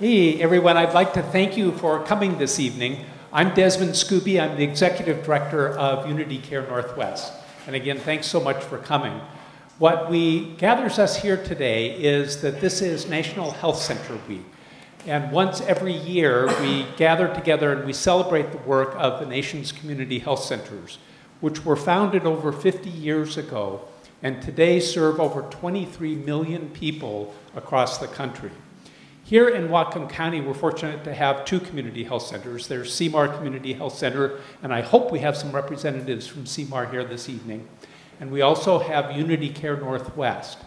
Hey, everyone, I'd like to thank you for coming this evening. I'm Desmond Skubi. I'm the Executive Director of Unity Care Northwest. And again, thanks so much for coming. What we gathers us here today is that this is National Health Center Week. And once every year, we gather together and we celebrate the work of the nation's community health centers, which were founded over 50 years ago and today serve over 23 million people across the country. Here in Whatcom County, we're fortunate to have two community health centers. There's Sea Mar Community Health Center, and I hope we have some representatives from Sea Mar here this evening. And we also have Unity Care Northwest.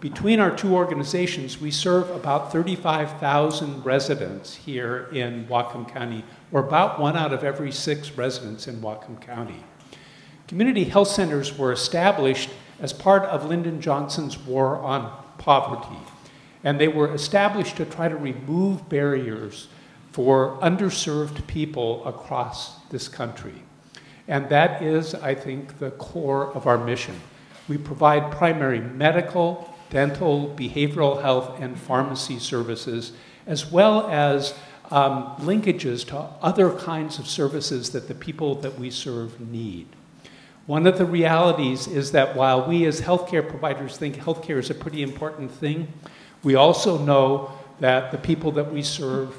Between our two organizations, we serve about 35,000 residents here in Whatcom County, or about one out of every six residents in Whatcom County. Community health centers were established as part of Lyndon Johnson's war on poverty. And they were established to try to remove barriers for underserved people across this country. And that is, I think, the core of our mission. We provide primary medical, dental, behavioral health, and pharmacy services, as well as um, linkages to other kinds of services that the people that we serve need. One of the realities is that while we as healthcare providers think healthcare is a pretty important thing, we also know that the people that we serve,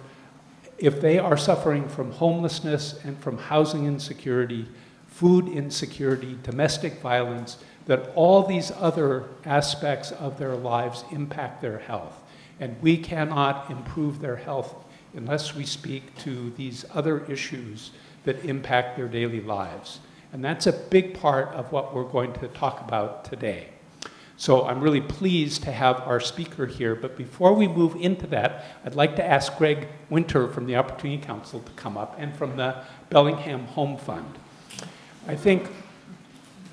if they are suffering from homelessness and from housing insecurity, food insecurity, domestic violence, that all these other aspects of their lives impact their health. And we cannot improve their health unless we speak to these other issues that impact their daily lives. And that's a big part of what we're going to talk about today. So I'm really pleased to have our speaker here. But before we move into that, I'd like to ask Greg Winter from the Opportunity Council to come up and from the Bellingham Home Fund. I think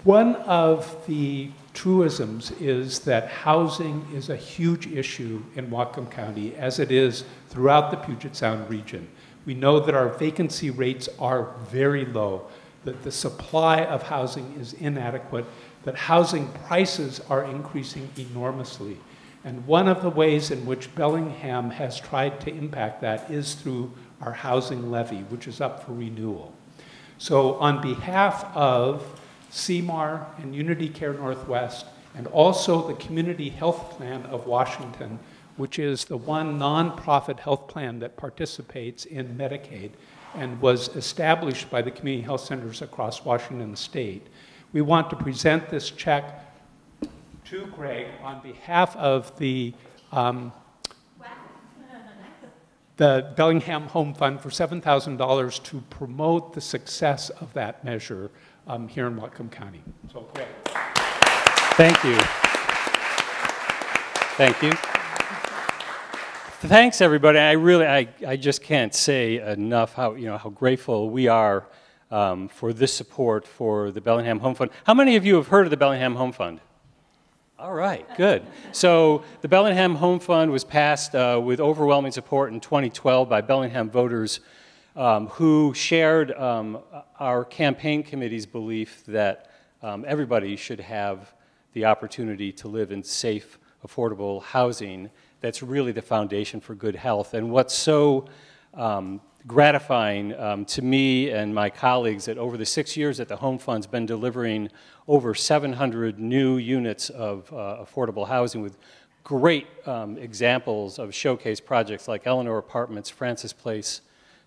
one of the truisms is that housing is a huge issue in Whatcom County, as it is throughout the Puget Sound region. We know that our vacancy rates are very low, that the supply of housing is inadequate, that housing prices are increasing enormously. And one of the ways in which Bellingham has tried to impact that is through our housing levy, which is up for renewal. So on behalf of Sea Mar and Unity Care Northwest, and also the Community Health Plan of Washington, which is the one nonprofit health plan that participates in Medicaid and was established by the community health centers across Washington state we want to present this check to Greg on behalf of the, um, the Bellingham Home Fund for $7,000 to promote the success of that measure um, here in Whatcom County. So, Greg. Thank you. Thank you. Thanks, everybody. I really, I, I just can't say enough how, you know, how grateful we are um, for this support for the Bellingham Home Fund. How many of you have heard of the Bellingham Home Fund? All right, good. So the Bellingham Home Fund was passed uh, with overwhelming support in 2012 by Bellingham voters um, who shared um, our campaign committee's belief that um, everybody should have the opportunity to live in safe, affordable housing. That's really the foundation for good health. And what's so um, gratifying um, to me and my colleagues that over the six years that the Home Fund's been delivering over 700 new units of uh, affordable housing with great um, examples of showcase projects like Eleanor Apartments, Francis Place,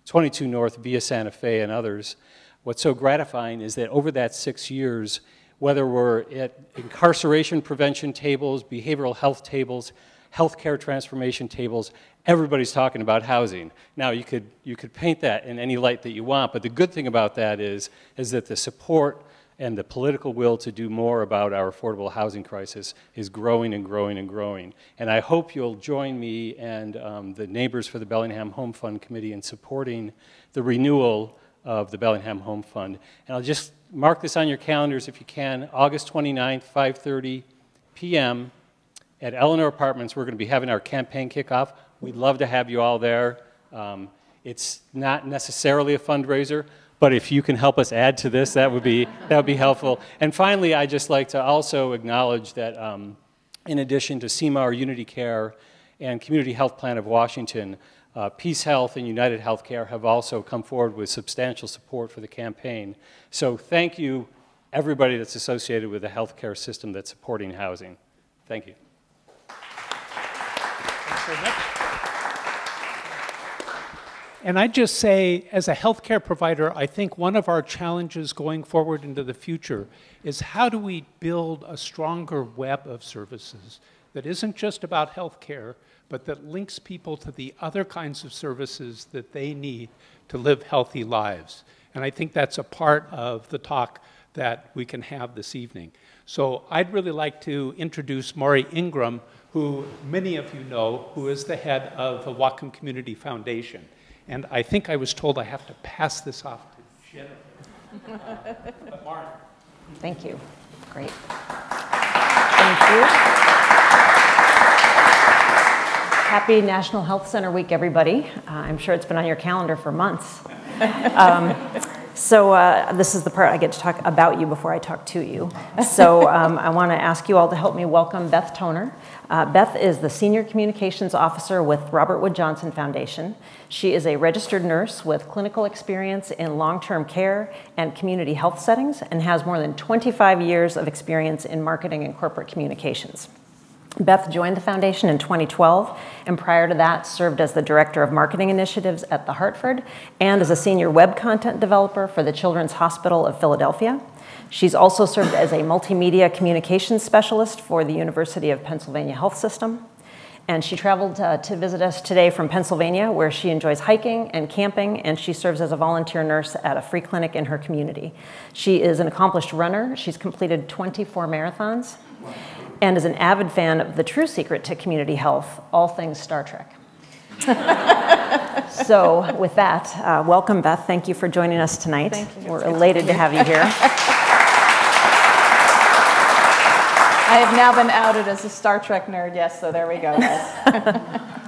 22 North, Via Santa Fe, and others. What's so gratifying is that over that six years, whether we're at incarceration prevention tables, behavioral health tables, healthcare transformation tables, everybody's talking about housing. Now, you could, you could paint that in any light that you want, but the good thing about that is, is that the support and the political will to do more about our affordable housing crisis is growing and growing and growing. And I hope you'll join me and um, the Neighbors for the Bellingham Home Fund Committee in supporting the renewal of the Bellingham Home Fund. And I'll just mark this on your calendars if you can, August 29th, 5.30 p.m. at Eleanor Apartments. We're going to be having our campaign kickoff. We'd love to have you all there. Um, it's not necessarily a fundraiser, but if you can help us add to this, that would be, that would be helpful. And finally, I'd just like to also acknowledge that um, in addition to Sea Mar Unity Care and Community Health Plan of Washington, Uh, PeaceHealth and United Healthcare have also come forward with substantial support for the campaign. So thank you, everybody that's associated with the healthcare system that's supporting housing. Thank you. Very much. And I just say, as a healthcare provider, I think one of our challenges going forward into the future is how do we build a stronger web of services that isn't just about healthcare, but that links people to the other kinds of services that they need to live healthy lives. And I think that's a part of the talk that we can have this evening. So I'd really like to introduce Mauri Ingram, who many of you know, who is the head of the Whatcom Community Foundation. And I think I was told I have to pass this off to Jennifer. but Mauri. Thank you. Great. Thank you. Happy National Health Center Week, everybody. Uh, I'm sure it's been on your calendar for months. Um, so uh, this is the part I get to talk about you before I talk to you. So um, I want to ask you all to help me welcome Beth Toner. Uh, Beth is the Senior Communications Officer with Robert Wood Johnson Foundation. She is a registered nurse with clinical experience in long-term care and community health settings and has more than 25 years of experience in marketing and corporate communications. Beth joined the foundation in 2012, and prior to that, served as the Director of Marketing Initiatives at the Hartford and as a Senior Web Content Developer for the Children's Hospital of Philadelphia. She's also served as a Multimedia Communications Specialist for the University of Pennsylvania Health System. And she traveled uh, to visit us today from Pennsylvania, where she enjoys hiking and camping, and she serves as a volunteer nurse at a free clinic in her community. She is an accomplished runner. She's completed 24 marathons and is an avid fan of the true secret to community health, all things Star Trek. so, with that, uh, welcome, Beth. Thank you for joining us tonight. Thank you. We're elated to have you here. I have now been outed as a Star Trek nerd, yes, so there we go, guys.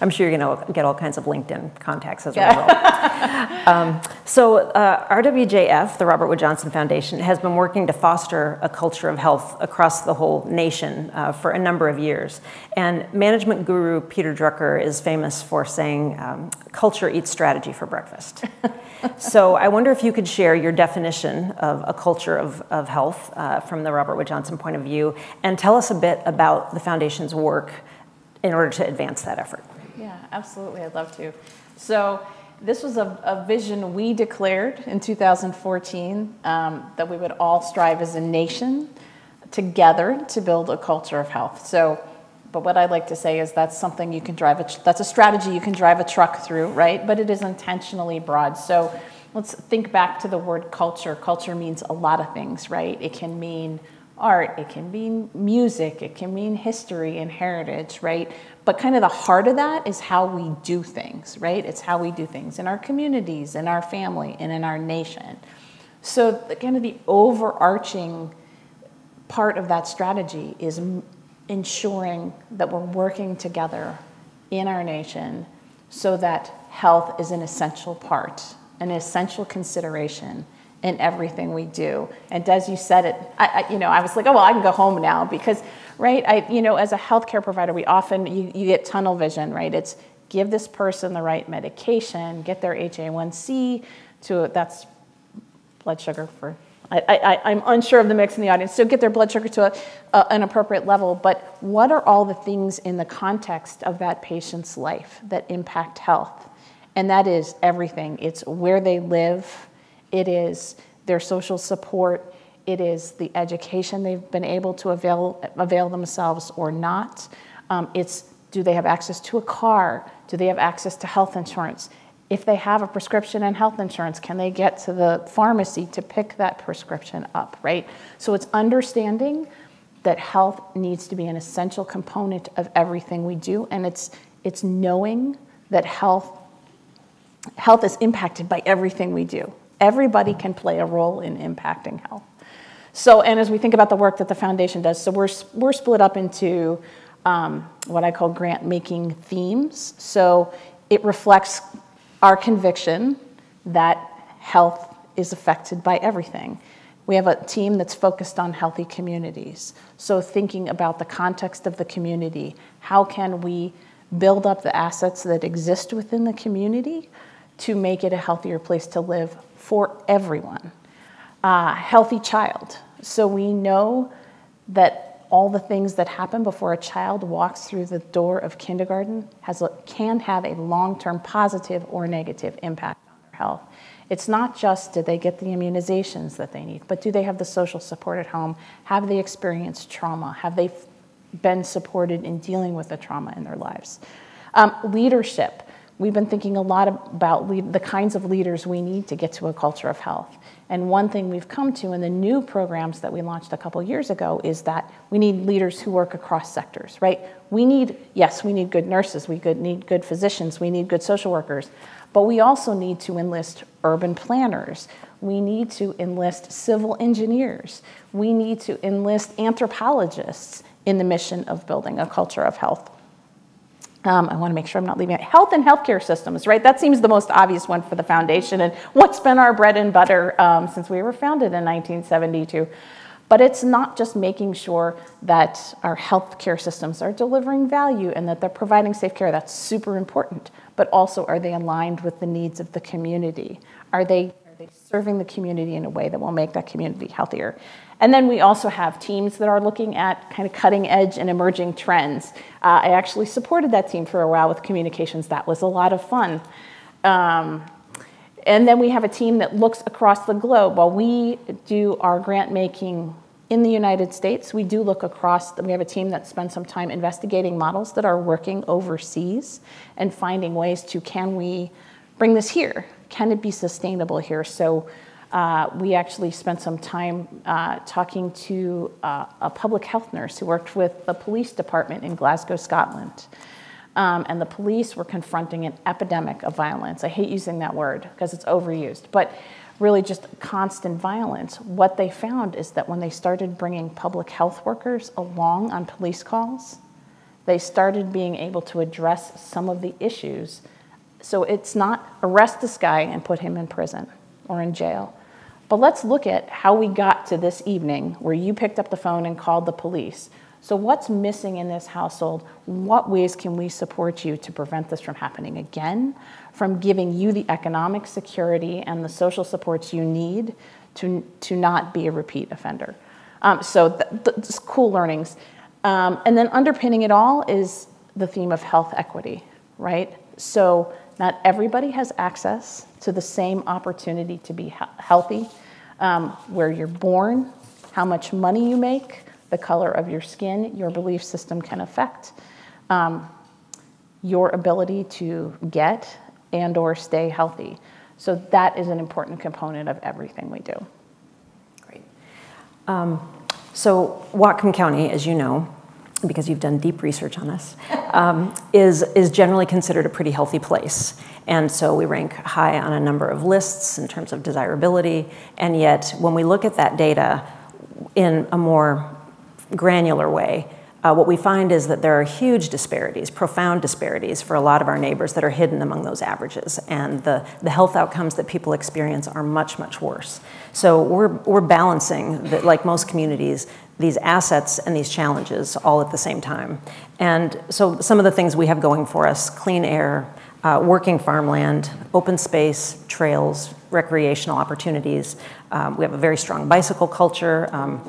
I'm sure you're going to get all kinds of LinkedIn contacts as a result. um, so, uh, RWJF, the Robert Wood Johnson Foundation, has been working to foster a culture of health across the whole nation uh, for a number of years. And management guru Peter Drucker is famous for saying, um, culture eats strategy for breakfast. so, I wonder if you could share your definition of a culture of, of health uh, from the Robert Wood Johnson point of view and tell us a bit about the foundation's work in order to advance that effort. Yeah, absolutely. I'd love to. So, this was a, a vision we declared in 2014 um, that we would all strive as a nation together to build a culture of health. So, but what I'd like to say is that's something you can drive, a, that's a strategy you can drive a truck through, right? But it is intentionally broad. So, let's think back to the word culture. Culture means a lot of things, right? It can mean art, it can mean music, it can mean history and heritage, right? But kind of the heart of that is how we do things, right? It's how we do things in our communities, in our family, and in our nation. So, the, kind of the overarching part of that strategy is ensuring that we're working together in our nation so that health is an essential part, an essential consideration in everything we do. And as you said it, I, I, you know, I was like, oh well, I can go home now because, right? I, you know, as a healthcare provider, we often you, you get tunnel vision, right? It's give this person the right medication, get their HA1C to that's blood sugar for. I, I, am unsure of the mix in the audience. So get their blood sugar to a, a, an appropriate level. But what are all the things in the context of that patient's life that impact health? And that is everything. It's where they live, it is their social support, it is the education they've been able to avail, avail themselves or not. Um, it's do they have access to a car? Do they have access to health insurance? If they have a prescription and health insurance, can they get to the pharmacy to pick that prescription up, right? So it's understanding that health needs to be an essential component of everything we do, and it's, it's knowing that health, health is impacted by everything we do. Everybody can play a role in impacting health. So, and as we think about the work that the foundation does, so we're, we're split up into um, what I call grant making themes. So it reflects our conviction that health is affected by everything. We have a team that's focused on healthy communities. So, thinking about the context of the community, how can we build up the assets that exist within the community to make it a healthier place to live for everyone. Uh, healthy child. So we know that all the things that happen before a child walks through the door of kindergarten has can have a long-term positive or negative impact on their health. It's not just did they get the immunizations that they need, but do they have the social support at home? Have they experienced trauma? Have they been supported in dealing with the trauma in their lives? Um, leadership. We've been thinking a lot about lead, the kinds of leaders we need to get to a culture of health. And one thing we've come to in the new programs that we launched a couple years ago is that we need leaders who work across sectors, right? We need, yes, we need good nurses, we need good physicians, we need good social workers, but we also need to enlist urban planners. We need to enlist civil engineers. We need to enlist anthropologists in the mission of building a culture of health. Um, I want to make sure I'm not leaving it. Health and healthcare systems, right? That seems the most obvious one for the foundation and what's been our bread and butter um, since we were founded in 1972. But it's not just making sure that our healthcare systems are delivering value and that they're providing safe care. That's super important. But also, are they aligned with the needs of the community? Are they, are they serving the community in a way that will make that community healthier? And then we also have teams that are looking at kind of cutting edge and emerging trends. Uh, I actually supported that team for a while with communications. That was a lot of fun. Um, and then we have a team that looks across the globe. While we do our grant making in the United States, we do look across, we have a team that spends some time investigating models that are working overseas and finding ways to can we bring this here? Can it be sustainable here? So uh, we actually spent some time uh, talking to uh, a public health nurse who worked with the police department in Glasgow, Scotland um, and the police were confronting an epidemic of violence. I hate using that word because it's overused, but really just constant violence. What they found is that when they started bringing public health workers along on police calls, they started being able to address some of the issues. So it's not arrest this guy and put him in prison or in jail. But let's look at how we got to this evening where you picked up the phone and called the police. So, what's missing in this household? What ways can we support you to prevent this from happening again? From giving you the economic security and the social supports you need to, to not be a repeat offender? Um, so, th- th- cool learnings. Um, and then underpinning it all is the theme of health equity, right? So, not everybody has access to the same opportunity to be healthy. Um, where you're born, how much money you make, the color of your skin, your belief system can affect um, your ability to get and or stay healthy. So that is an important component of everything we do. Great. Um, so Whatcom County, as you know, because you've done deep research on this, um, is, is generally considered a pretty healthy place. And so we rank high on a number of lists in terms of desirability. And yet, when we look at that data in a more granular way, uh, what we find is that there are huge disparities, profound disparities for a lot of our neighbors that are hidden among those averages. And the, the health outcomes that people experience are much, much worse. So we're, we're balancing, that, like most communities, these assets and these challenges all at the same time. And so some of the things we have going for us clean air, uh, working farmland, open space, trails, recreational opportunities. Um, we have a very strong bicycle culture. Um,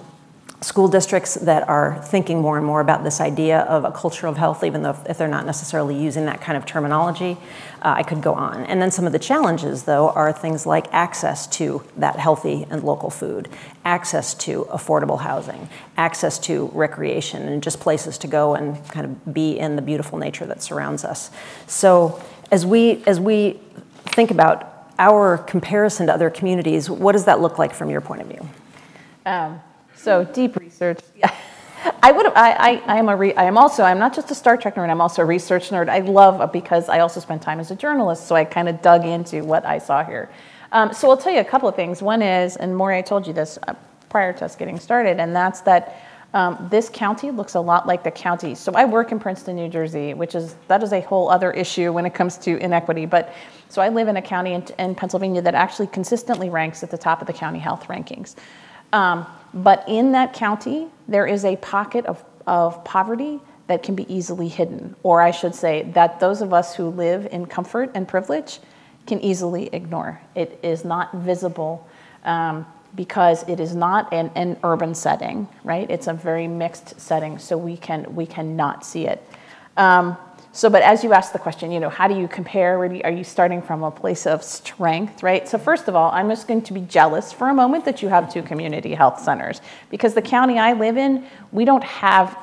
school districts that are thinking more and more about this idea of a culture of health, even though if they're not necessarily using that kind of terminology, uh, I could go on. And then some of the challenges, though, are things like access to that healthy and local food, access to affordable housing, access to recreation, and just places to go and kind of be in the beautiful nature that surrounds us. So as we as we think about our comparison to other communities, what does that look like from your point of view? Um, so deep research. Yeah. I would. I, I, I am a. Re, I am also. I'm not just a Star Trek nerd. I'm also a research nerd. I love because I also spent time as a journalist, so I kind of dug into what I saw here. Um, so I'll tell you a couple of things. One is, and Mauri, I told you this uh, prior to us getting started, and that's that um, this county looks a lot like the county. So I work in Princeton, New Jersey, which is that is a whole other issue when it comes to inequity. But so I live in a county in, in Pennsylvania that actually consistently ranks at the top of the county health rankings. Um, but in that county, there is a pocket of, of poverty that can be easily hidden. Or I should say that those of us who live in comfort and privilege can easily ignore. It is not visible um, because it is not an, an urban setting, right? It's a very mixed setting, so we can we cannot see it. Um, so, but as you asked the question, you know, how do you compare? Are you starting from a place of strength, right? So, first of all, I'm just going to be jealous for a moment that you have two community health centers because the county I live in, we don't have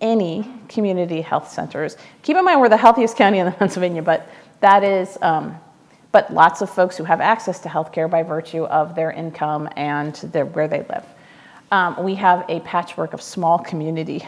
any community health centers. Keep in mind, we're the healthiest county in Pennsylvania, but that is, um, but lots of folks who have access to healthcare by virtue of their income and their, where they live. Um, we have a patchwork of small community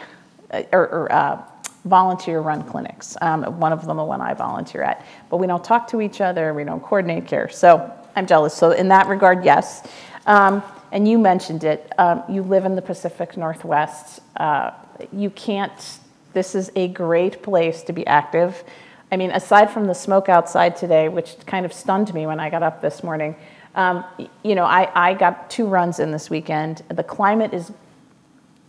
uh, or, or uh, volunteer run clinics. Um, one of them, the one I volunteer at. But we don't talk to each other, we don't coordinate care. So I'm jealous. So, in that regard, yes. Um, and you mentioned it, um, you live in the Pacific Northwest. Uh, you can't, this is a great place to be active. I mean, aside from the smoke outside today, which kind of stunned me when I got up this morning, um, you know, I, I got two runs in this weekend. The climate is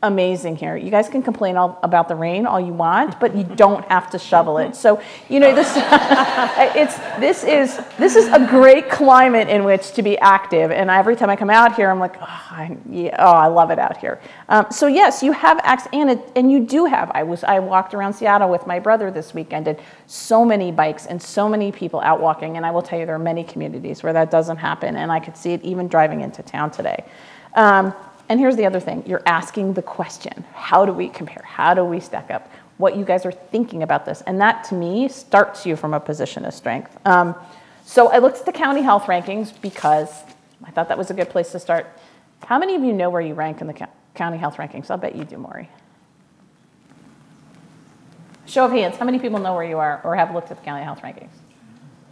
amazing here. You guys can complain all about the rain all you want, but you don't have to shovel it. So, you know, this it's this is this is a great climate in which to be active. And every time I come out here, I'm like, oh, I, yeah, oh, I love it out here. Um, so yes, you have access, and it, and you do have. I was I walked around Seattle with my brother this weekend, and so many bikes and so many people out walking. And I will tell you, there are many communities where that doesn't happen, and I could see it even driving into town today. Um, and here's the other thing you're asking the question how do we compare? How do we stack up? What you guys are thinking about this. And that to me starts you from a position of strength. Um, so I looked at the county health rankings because I thought that was a good place to start. How many of you know where you rank in the county health rankings? I'll bet you do, Mauri. Show of hands, how many people know where you are or have looked at the county health rankings?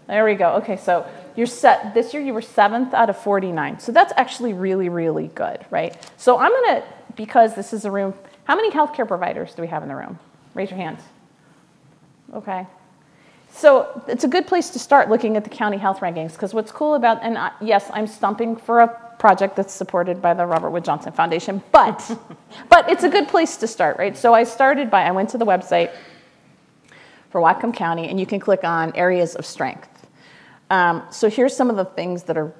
There we go. Okay, so you're set. This year you were seventh out of 49. So that's actually really, really good, right? So I'm going to, because this is a room, how many healthcare providers do we have in the room? Raise your hands. Okay. So it's a good place to start looking at the county health rankings because what's cool about, and I, yes, I'm stumping for a project that's supported by the Robert Wood Johnson Foundation, but, but it's a good place to start, right? So I started by, I went to the website for Whatcom County and you can click on areas of strength. Um, so here's some of the things that are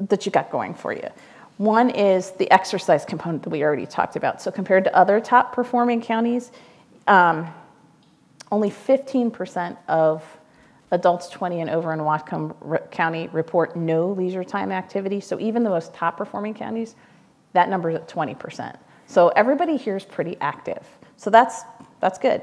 that you got going for you. One is the exercise component that we already talked about. So compared to other top performing counties, um, only 15% of adults 20 and over in Whatcom County report no leisure time activity. So even the most top performing counties, that number is at 20%. So everybody here is pretty active. So that's, that's good.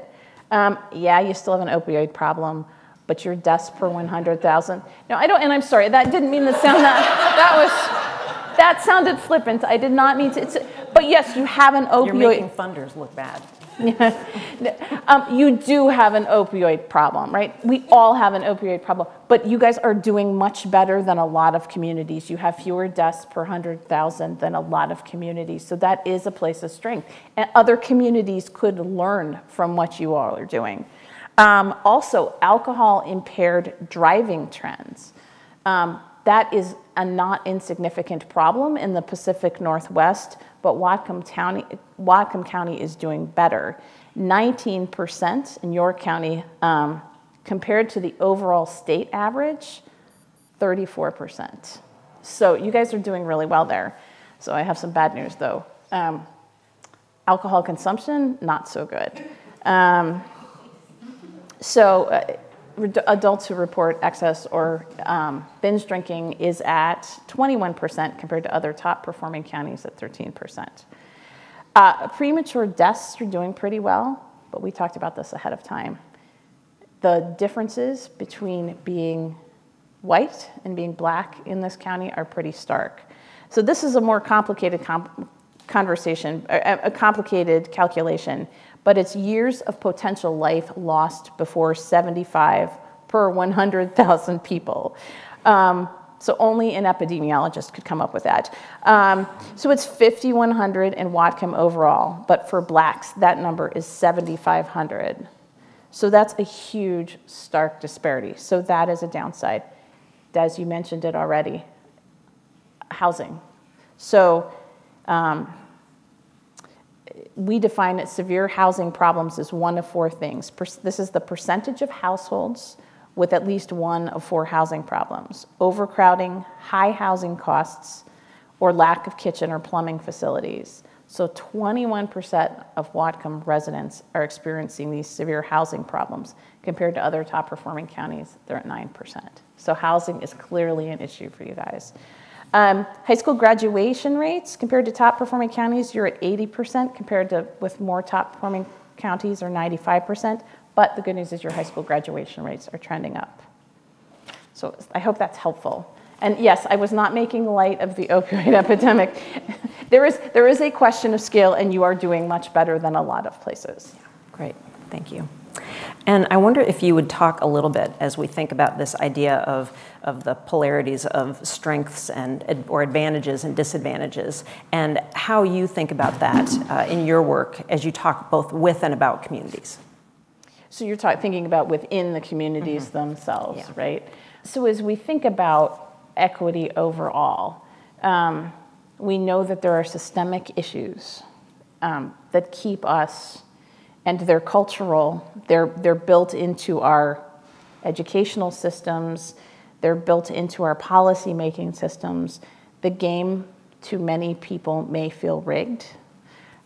Um, yeah, you still have an opioid problem but your deaths per 100,000. No, I don't, and I'm sorry, that didn't mean to sound that, that was, that sounded flippant. I did not mean to, but yes, you have an opioid. You're making funders look bad. um, you do have an opioid problem, right? We all have an opioid problem, but you guys are doing much better than a lot of communities. You have fewer deaths per 100,000 than a lot of communities. So that is a place of strength. And other communities could learn from what you all are doing. Um, also, alcohol impaired driving trends. Um, that is a not insignificant problem in the Pacific Northwest, but Whatcom County, Whatcom County is doing better. 19% in your county um, compared to the overall state average, 34%. So you guys are doing really well there. So I have some bad news though. Um, alcohol consumption, not so good. Um, so uh, adults who report excess or um, binge drinking is at 21% compared to other top performing counties at 13%. Uh, premature deaths are doing pretty well, but we talked about this ahead of time. The differences between being white and being black in this county are pretty stark. So this is a more complicated com conversation, a complicated calculation, but it's years of potential life lost before 75 per 100,000 people. Um, so only an epidemiologist could come up with that. Um, so it's 5,100 in Whatcom overall, but for blacks, that number is 7,500. So that's a huge, stark disparity. So that is a downside. As you mentioned it already, housing. So um, we define it severe housing problems as one of four things. This is the percentage of households with at least one of four housing problems overcrowding, high housing costs, or lack of kitchen or plumbing facilities. So 21% of Whatcom residents are experiencing these severe housing problems compared to other top performing counties, they're at 9%. So housing is clearly an issue for you guys. Um, high school graduation rates compared to top performing counties, you're at 80% compared to with more top performing counties are 95%. But the good news is your high school graduation rates are trending up. So I hope that's helpful. And yes, I was not making light of the opioid epidemic. there, is, there is a question of scale, and you are doing much better than a lot of places. Great, thank you. And I wonder if you would talk a little bit as we think about this idea of, of the polarities of strengths and or advantages and disadvantages, and how you think about that uh, in your work as you talk both with and about communities. So you're talk, thinking about within the communities mm-hmm. themselves, yeah. right? So as we think about equity overall, um, we know that there are systemic issues um, that keep us and they're cultural. They're, they're built into our educational systems, they're built into our policy making systems. The game to many people may feel rigged.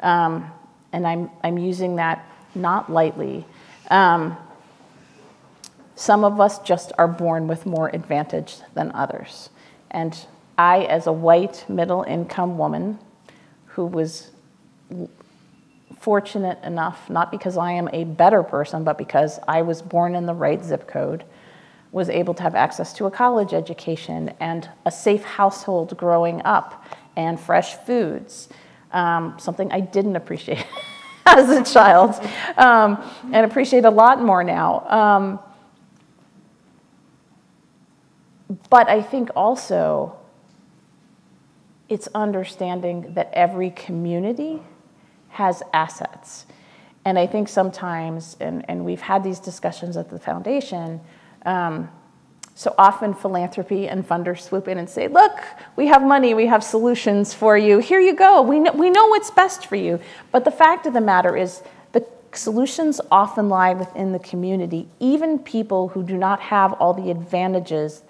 Um, and I'm, I'm using that not lightly. Um, some of us just are born with more advantage than others. And I, as a white middle income woman who was fortunate enough, not because I am a better person, but because I was born in the right zip code, was able to have access to a college education and a safe household growing up and fresh foods, um, something I didn't appreciate as a child um, and appreciate a lot more now. Um, but I think also it's understanding that every community has assets. And I think sometimes, and, and we've had these discussions at the foundation, um, so often philanthropy and funders swoop in and say, look, we have money, we have solutions for you, here you go, we know, we know what's best for you. But the fact of the matter is, the solutions often lie within the community. Even people who do not have all the advantages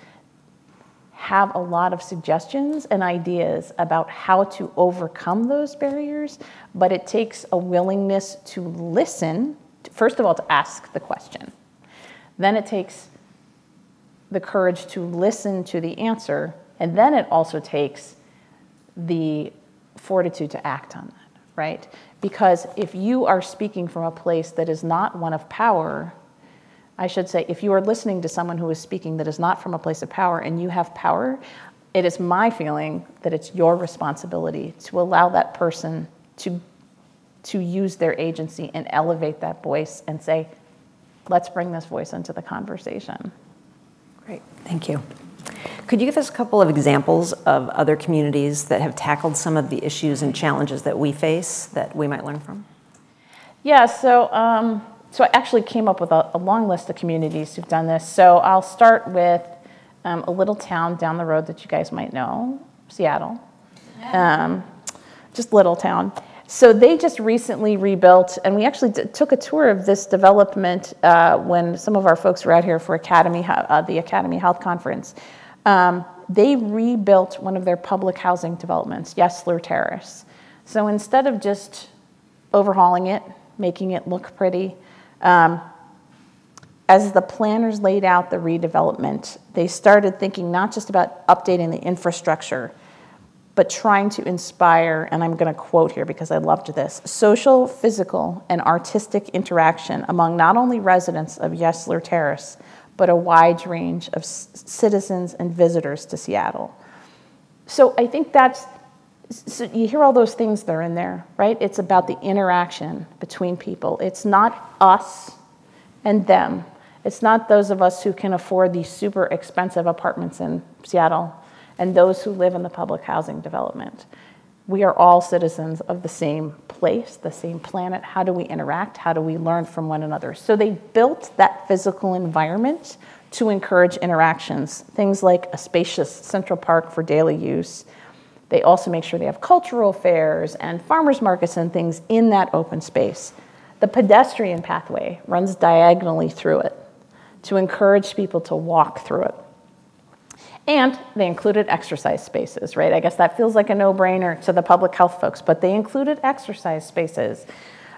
have a lot of suggestions and ideas about how to overcome those barriers, but it takes a willingness to listen, first of all, to ask the question. Then it takes the courage to listen to the answer, and then it also takes the fortitude to act on that, right? Because if you are speaking from a place that is not one of power, I should say, if you are listening to someone who is speaking that is not from a place of power and you have power, it is my feeling that it's your responsibility to allow that person to, to use their agency and elevate that voice and say, let's bring this voice into the conversation. Great, thank you. Could you give us a couple of examples of other communities that have tackled some of the issues and challenges that we face that we might learn from? Yeah, so um, so I actually came up with a, a, long list of communities who've done this. So I'll start with um, a little town down the road that you guys might know, Seattle. Um, just little town. So they just recently rebuilt, and we actually took a tour of this development uh, when some of our folks were out here for Academy, uh, the Academy Health Conference. Um, they rebuilt one of their public housing developments, Yesler Terrace. So instead of just overhauling it, making it look pretty, um, as the planners laid out the redevelopment, they started thinking not just about updating the infrastructure, but trying to inspire, and I'm going to quote here because I loved this social, physical, and artistic interaction among not only residents of Yesler Terrace, but a wide range of citizens and visitors to Seattle. So I think that's so you hear all those things that are in there, right? It's about the interaction between people. It's not us and them. It's not those of us who can afford these super expensive apartments in Seattle and those who live in the public housing development. We are all citizens of the same place, the same planet. How do we interact? How do we learn from one another? So they built that physical environment to encourage interactions. Things like a spacious central park for daily use, They also make sure they have cultural fairs and farmers markets and things in that open space. The pedestrian pathway runs diagonally through it to encourage people to walk through it. And they included exercise spaces, right? I guess that feels like a no brainer to the public health folks, but they included exercise spaces.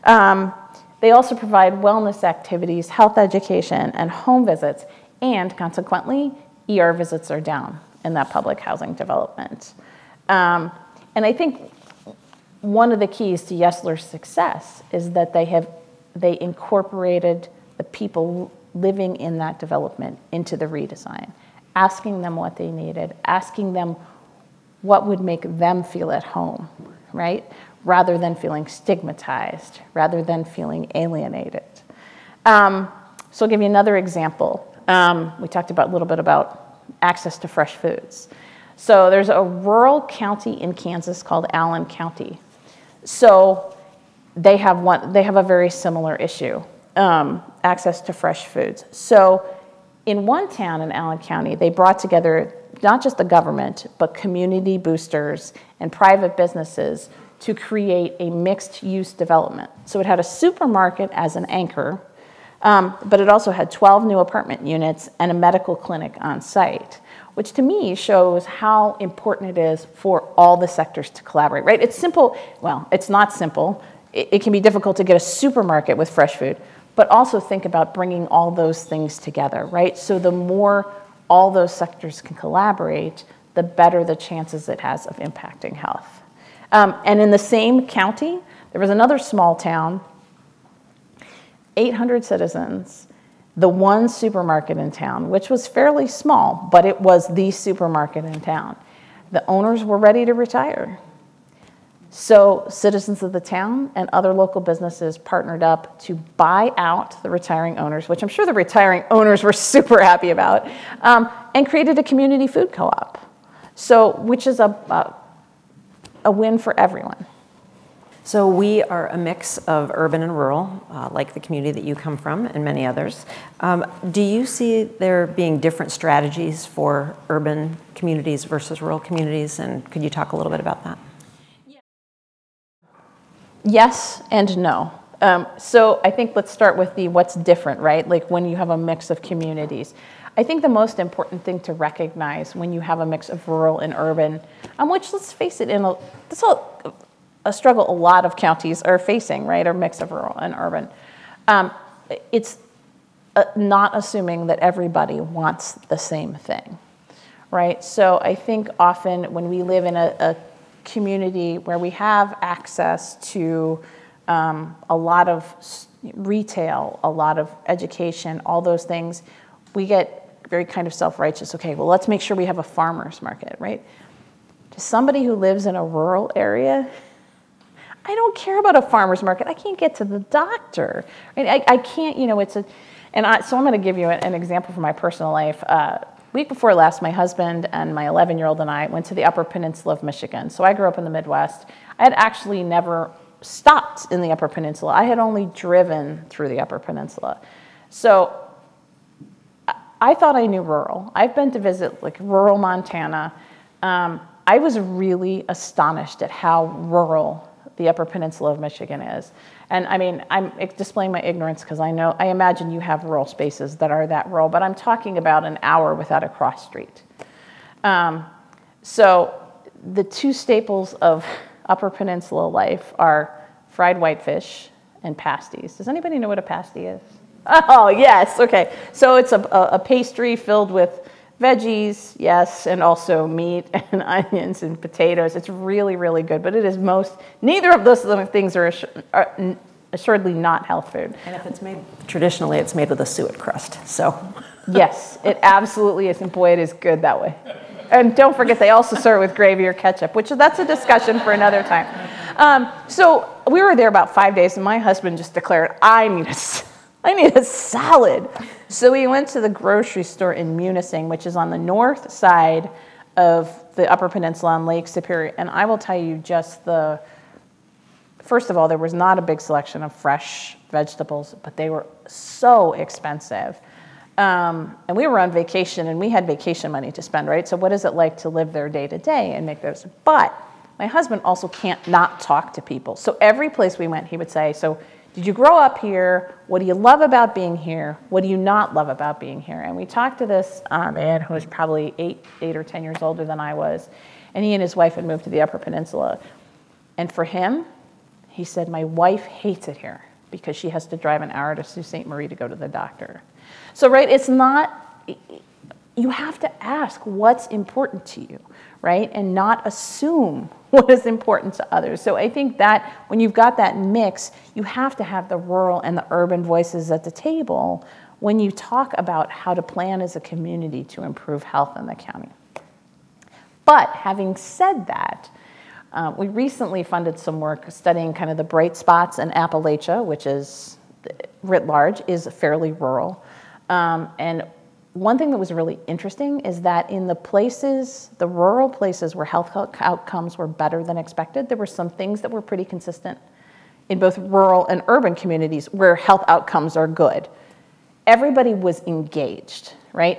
Um, they also provide wellness activities, health education, and home visits, and consequently, ER visits are down in that public housing development. Um, and I think one of the keys to Yesler's success is that they have they incorporated the people living in that development into the redesign, asking them what they needed, asking them what would make them feel at home, right? Rather than feeling stigmatized, rather than feeling alienated. Um, so I'll give you another example. Um, we talked about a little bit about access to fresh foods. So there's a rural county in Kansas called Allen County. So they have one. They have a very similar issue: um, access to fresh foods. So in one town in Allen County, they brought together not just the government, but community boosters and private businesses to create a mixed use development. So it had a supermarket as an anchor, um, but it also had 12 new apartment units and a medical clinic on site which to me shows how important it is for all the sectors to collaborate, right? It's simple, well, it's not simple. It, it, can be difficult to get a supermarket with fresh food, but also think about bringing all those things together, right? So the more all those sectors can collaborate, the better the chances it has of impacting health. Um, and in the same county, there was another small town, 800 citizens, the one supermarket in town, which was fairly small, but it was the supermarket in town. The owners were ready to retire. So, citizens of the town and other local businesses partnered up to buy out the retiring owners, which I'm sure the retiring owners were super happy about, um, and created a community food co op. So, which is a, a, a win for everyone. So we are a mix of urban and rural, uh, like the community that you come from and many others. Um, do you see there being different strategies for urban communities versus rural communities? And could you talk a little bit about that? Yes and no. Um, so I think let's start with the what's different, right? Like when you have a mix of communities. I think the most important thing to recognize when you have a mix of rural and urban, um, which let's face it, in a, this all, a struggle a lot of counties are facing, right, a mix of rural and urban. Um, it's uh, not assuming that everybody wants the same thing, right? So I think often when we live in a, a community where we have access to um, a lot of retail, a lot of education, all those things, we get very kind of self righteous. Okay, well, let's make sure we have a farmer's market, right? To somebody who lives in a rural area, I don't care about a farmer's market. I can't get to the doctor. Right? I, I can't, you know, it's a, and I, so I'm going to give you an example from my personal life. Uh, week before last, my husband and my 11 year old and I went to the Upper Peninsula of Michigan. So I grew up in the Midwest. I had actually never stopped in the Upper Peninsula, I had only driven through the Upper Peninsula. So I thought I knew rural. I've been to visit like rural Montana. Um, I was really astonished at how rural the Upper Peninsula of Michigan is. And I mean, I'm displaying my ignorance because I know, I imagine you have rural spaces that are that rural, but I'm talking about an hour without a cross street. Um, so the two staples of Upper Peninsula life are fried whitefish and pasties. Does anybody know what a pasty is? Oh, yes, okay. So it's a, a pastry filled with veggies, yes, and also meat and onions and potatoes. It's really, really good, but it is most, neither of those things are, are assuredly not health food. And if it's made, traditionally, it's made with a suet crust, so. yes, it absolutely is, and boy, it is good that way. And don't forget, they also serve with gravy or ketchup, which that's a discussion for another time. Um, so we were there about five days, and my husband just declared, I need a I need a salad. So we went to the grocery store in Munising, which is on the north side of the Upper Peninsula on Lake Superior. And I will tell you just the, first of all, there was not a big selection of fresh vegetables, but they were so expensive. Um, and we were on vacation and we had vacation money to spend, right? So, what is it like to live there day to day and make those? But my husband also can't not talk to people. So, every place we went, he would say, So, did you grow up here? What do you love about being here? What do you not love about being here? And we talked to this uh, man who was probably eight, eight or 10 years older than I was. And he and his wife had moved to the Upper Peninsula. And for him, he said, My wife hates it here because she has to drive an hour to Sault Ste. Marie to go to the doctor. So, right, it's not, you have to ask what's important to you, right? And not assume what is important to others. So I think that when you've got that mix, you have to have the rural and the urban voices at the table when you talk about how to plan as a community to improve health in the county. But having said that, uh, we recently funded some work studying kind of the bright spots in Appalachia, which is writ large, is fairly rural. Um, and one thing that was really interesting is that in the places, the rural places where health outcomes were better than expected, there were some things that were pretty consistent in both rural and urban communities where health outcomes are good. Everybody was engaged, right?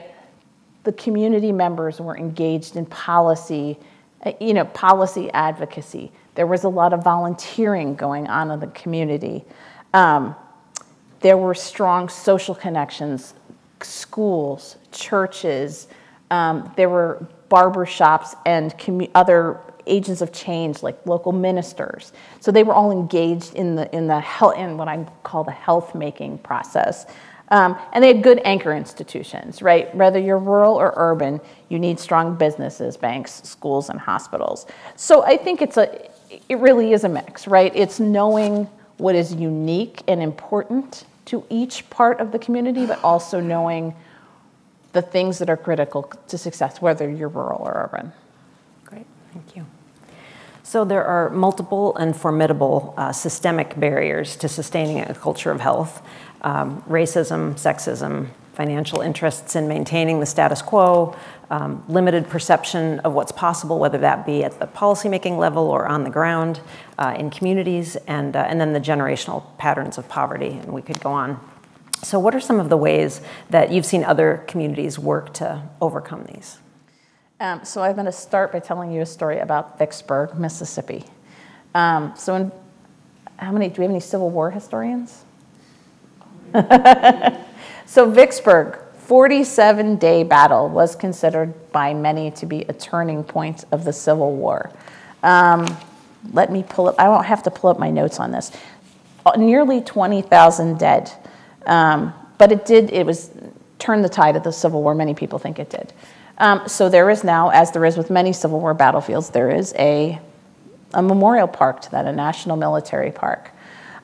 The community members were engaged in policy, uh, you know, policy advocacy. There was a lot of volunteering going on in the community. Um, there were strong social connections schools, churches, um, there were barber shops and other agents of change like local ministers. So they were all engaged in the in the in what I call the health making process. Um, and they had good anchor institutions, right? Whether you're rural or urban, you need strong businesses, banks, schools, and hospitals. So I think it's a it really is a mix, right? It's knowing what is unique and important to each part of the community, but also knowing the things that are critical to success, whether you're rural or urban. Great, thank you. So there are multiple and formidable uh, systemic barriers to sustaining a culture of health. Um, racism, sexism, financial interests in maintaining the status quo, um, limited perception of what's possible, whether that be at the policymaking level or on the ground uh, in communities, and, uh, and then the generational patterns of poverty, and we could go on. So, what are some of the ways that you've seen other communities work to overcome these? Um, so, I'm going to start by telling you a story about Vicksburg, Mississippi. Um, so, in, how many do we have any Civil War historians? so, Vicksburg, 47 day battle was considered by many to be a turning point of the Civil War. Um, let me pull up, I won't have to pull up my notes on this. Uh, nearly 20,000 dead. Um, but it did, it was turned the tide of the Civil War. Many people think it did. Um, so there is now, as there is with many Civil War battlefields, there is a, a memorial park to that, a national military park.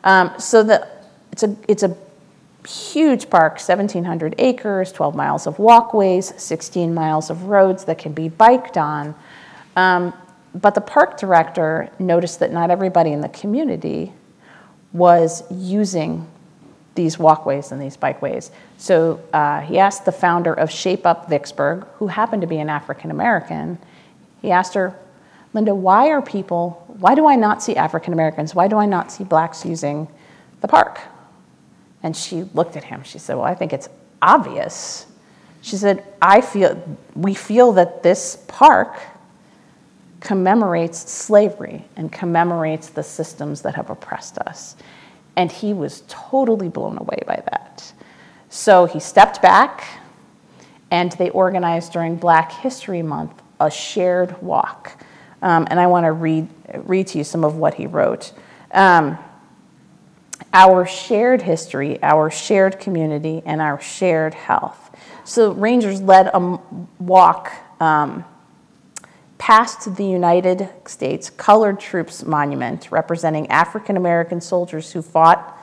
Um, so the, it's, a, it's a huge park, 1,700 acres, 12 miles of walkways, 16 miles of roads that can be biked on. Um, but the park director noticed that not everybody in the community was using these walkways and these bikeways. So uh, he asked the founder of Shape Up Vicksburg, who happened to be an African American, he asked her, Linda, why are people, why do I not see African Americans, why do I not see blacks using the park? And she looked at him. She said, Well, I think it's obvious. She said, I feel, we feel that this park commemorates slavery and commemorates the systems that have oppressed us. And he was totally blown away by that. So he stepped back and they organized during Black History Month a shared walk. Um, and I want to read, read to you some of what he wrote. Um, our shared history, our shared community, and our shared health. So Rangers led a walk um, past the United States Colored Troops Monument, representing African American soldiers who fought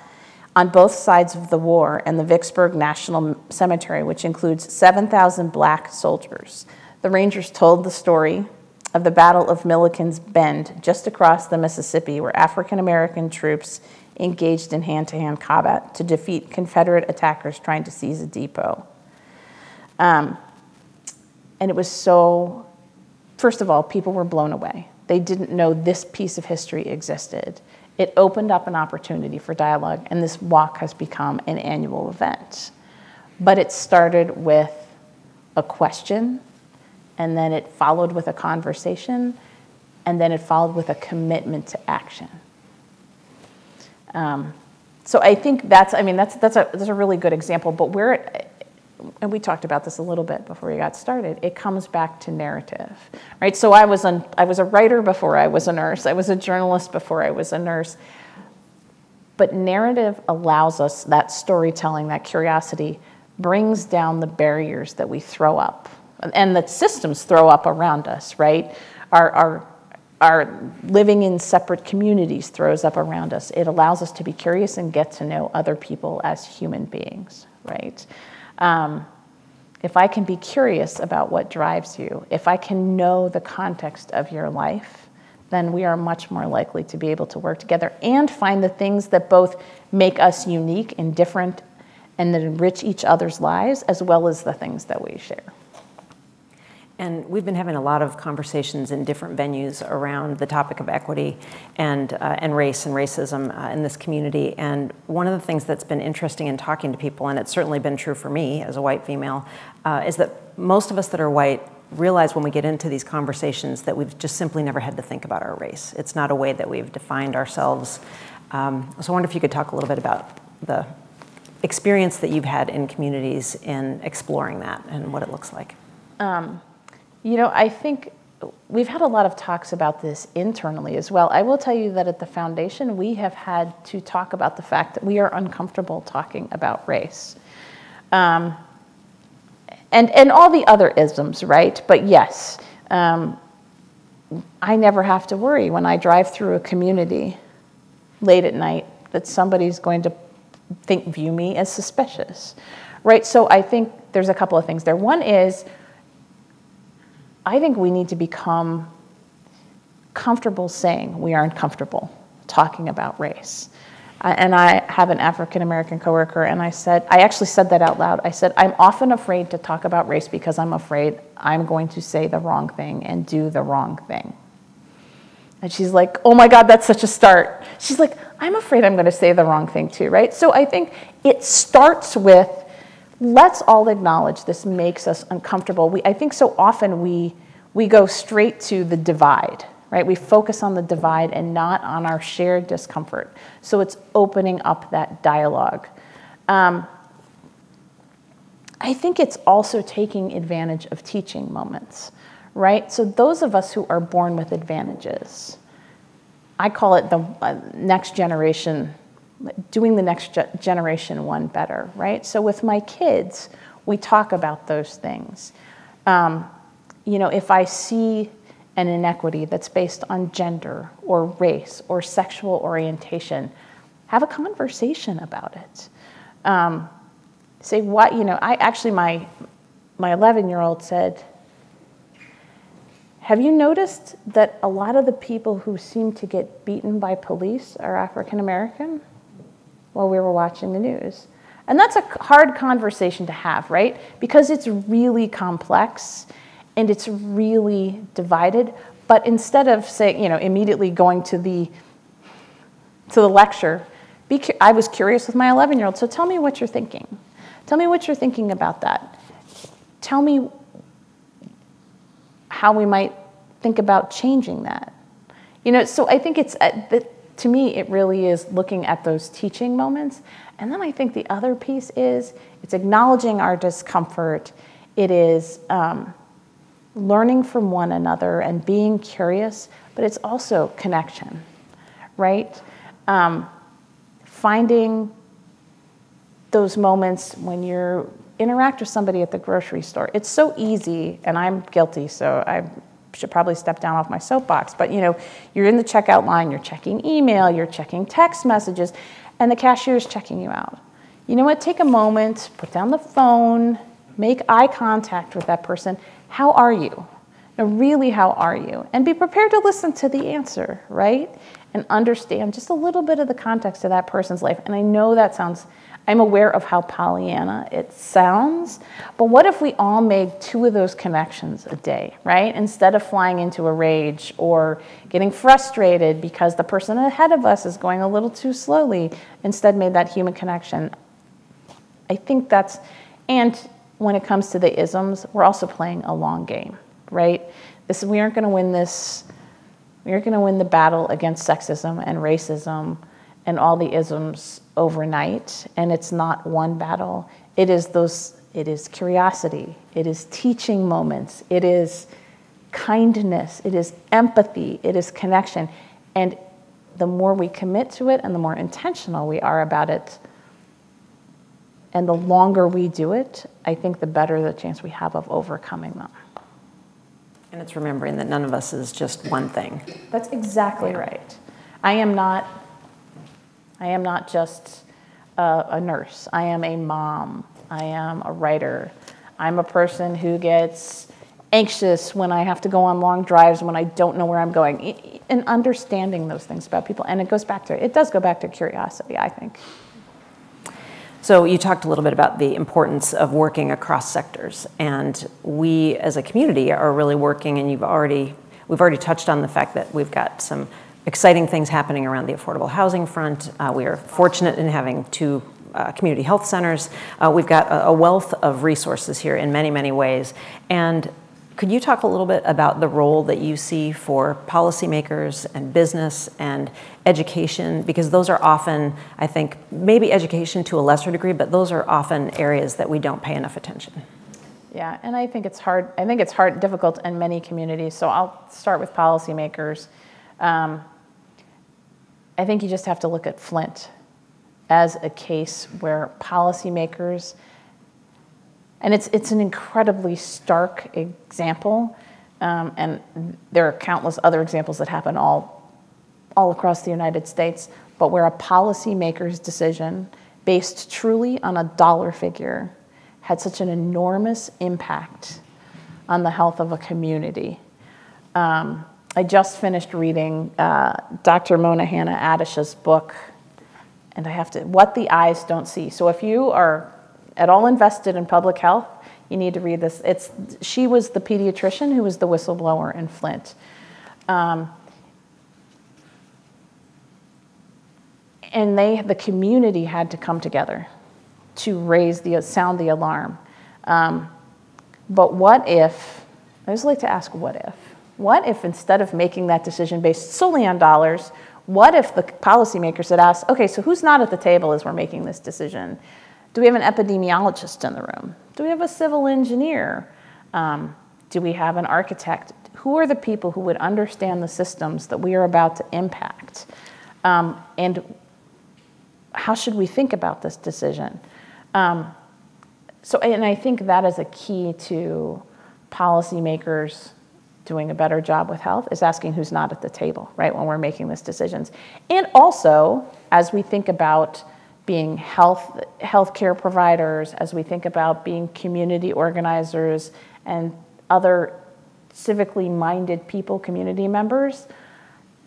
on both sides of the war, and the Vicksburg National Cemetery, which includes 7,000 black soldiers. The Rangers told the story of the Battle of Milliken's Bend, just across the Mississippi, where African American troops engaged in hand to hand combat to defeat Confederate attackers trying to seize a depot. Um, and it was so, first of all, people were blown away. They didn't know this piece of history existed. It opened up an opportunity for dialogue, and this walk has become an annual event. but it started with a question, and then it followed with a conversation, and then it followed with a commitment to action. Um, so I think that's, I mean, that's, that's, a, that's a really good example, but where it, and we talked about this a little bit before we got started, it comes back to narrative, right? So I was, an, I was a writer before I was a nurse. I was a journalist before I was a nurse. But narrative allows us that storytelling, that curiosity, brings down the barriers that we throw up and that systems throw up around us, right? Our, our, our living in separate communities throws up around us. It allows us to be curious and get to know other people as human beings, right? Um, if I can be curious about what drives you, if I can know the context of your life, then we are much more likely to be able to work together and find the things that both make us unique and different and that enrich each other's lives, as well as the things that we share. And we've been having a lot of conversations in different venues around the topic of equity and, uh, and race and racism uh, in this community. And one of the things that's been interesting in talking to people, and it's certainly been true for me as a white female, uh, is that most of us that are white realize when we get into these conversations that we've just simply never had to think about our race. It's not a way that we've defined ourselves. Um, so I wonder if you could talk a little bit about the experience that you've had in communities in exploring that and what it looks like. Um, you know, I think we've had a lot of talks about this internally as well. I will tell you that at the foundation, we have had to talk about the fact that we are uncomfortable talking about race. Um, and, and all the other isms, right? But yes, um, I never have to worry when I drive through a community late at night that somebody's going to think, view me as suspicious, right? So I think there's a couple of things there. One is I think we need to become comfortable saying we aren't comfortable talking about race. Uh, and I have an African American coworker, and I said, I actually said that out loud. I said, I'm often afraid to talk about race because I'm afraid I'm going to say the wrong thing and do the wrong thing. And she's like, oh my God, that's such a start. She's like, I'm afraid I'm going to say the wrong thing too, right? So I think it starts with let's all acknowledge this makes us uncomfortable. We, I think so often we, we go straight to the divide, right? We focus on the divide and not on our shared discomfort. So it's opening up that dialogue. Um, I think it's also taking advantage of teaching moments, right? So those of us who are born with advantages, I call it the uh, next generation doing the next ge- generation one better, right? So with my kids, we talk about those things. Um, you know, if I see an inequity that's based on gender or race or sexual orientation, have a conversation about it. Um, say what you know. I actually my my 11 year old said. Have you noticed that a lot of the people who seem to get beaten by police are African American? While we were watching the news. And that's a hard conversation to have, right? Because it's really complex and it's really divided. But instead of saying, you know, immediately going to the to the lecture, be, I was curious with my 11 year old. So tell me what you're thinking. Tell me what you're thinking about that. Tell me how we might think about changing that. You know, so I think it's uh, to me, it really is looking at those teaching moments. And then I think the other piece is it's acknowledging our discomfort. It is um, learning from one another and being curious, but it's also connection, right? Um, finding those moments when you interact with somebody at the grocery store. It's so easy, and I'm guilty, so I should probably step down off my soapbox, but you know, you're in the checkout line, you're checking email, you're checking text messages, and the cashier is checking you out. You know what? Take a moment, put down the phone, make eye contact with that person. How are you? Now, really, how are you? And be prepared to listen to the answer, right? And understand just a little bit of the context of that person's life. And I know that sounds I'm aware of how Pollyanna it sounds, but what if we all made two of those connections a day, right? Instead of flying into a rage or getting frustrated because the person ahead of us is going a little too slowly, instead made that human connection. I think that's And when it comes to the isms, we're also playing a long game, right? This, we aren't going to win this, we aren't going to win the battle against sexism and racism and all the isms overnight. And it's not one battle. It is those, it is curiosity, it is teaching moments, it is kindness, it is empathy, it is connection. And the more we commit to it and the more intentional we are about it, and the longer we do it, I think the better the chance we have of overcoming them. And it's remembering that none of us is just one thing. That's exactly yeah. right. I am not I am not just a, a nurse. I am a mom. I am a writer. I'm a person who gets anxious when I have to go on long drives when I don't know where I'm going. And understanding those things about people. And it goes back to, it does go back to curiosity, I think. So you talked a little bit about the importance of working across sectors. And we as a community are really working, and you've already, we've already touched on the fact that we've got some exciting things happening around the affordable housing front. Uh, we are fortunate in having two uh, community health centers. Uh, we've got a, a, wealth of resources here in many, many ways. And could you talk a little bit about the role that you see for policymakers and business and education? Because those are often, I think, maybe education to a lesser degree, but those are often areas that we don't pay enough attention. Yeah, and I think it's hard. I think it's hard, difficult in many communities. So I'll start with policymakers. Um, I think you just have to look at Flint as a case where policymakers and it's, it's an incredibly stark example, um, and there are countless other examples that happen all, all across the United States, but where a policymaker's decision, based truly on a dollar figure, had such an enormous impact on the health of a community. Um, I just finished reading uh, Dr. Mona Hanna-Attisha's book, and I have to, What the Eyes Don't See. So if you are at all invested in public health, you need to read this. It's, she was the pediatrician who was the whistleblower in Flint. Um, and they, the community had to come together to raise the, sound the alarm. Um, but what if, I just like to ask what if? What if instead of making that decision based solely on dollars, what if the policymakers had asked, okay, so who's not at the table as we're making this decision? Do we have an epidemiologist in the room? Do we have a civil engineer? Um, do we have an architect? Who are the people who would understand the systems that we are about to impact? Um, and how should we think about this decision? Um, so, and I think that is a key to policymakers doing a better job with health is asking who's not at the table, right, when we're making these decisions. And also, as we think about being health healthcare providers, as we think about being community organizers and other civically minded people, community members,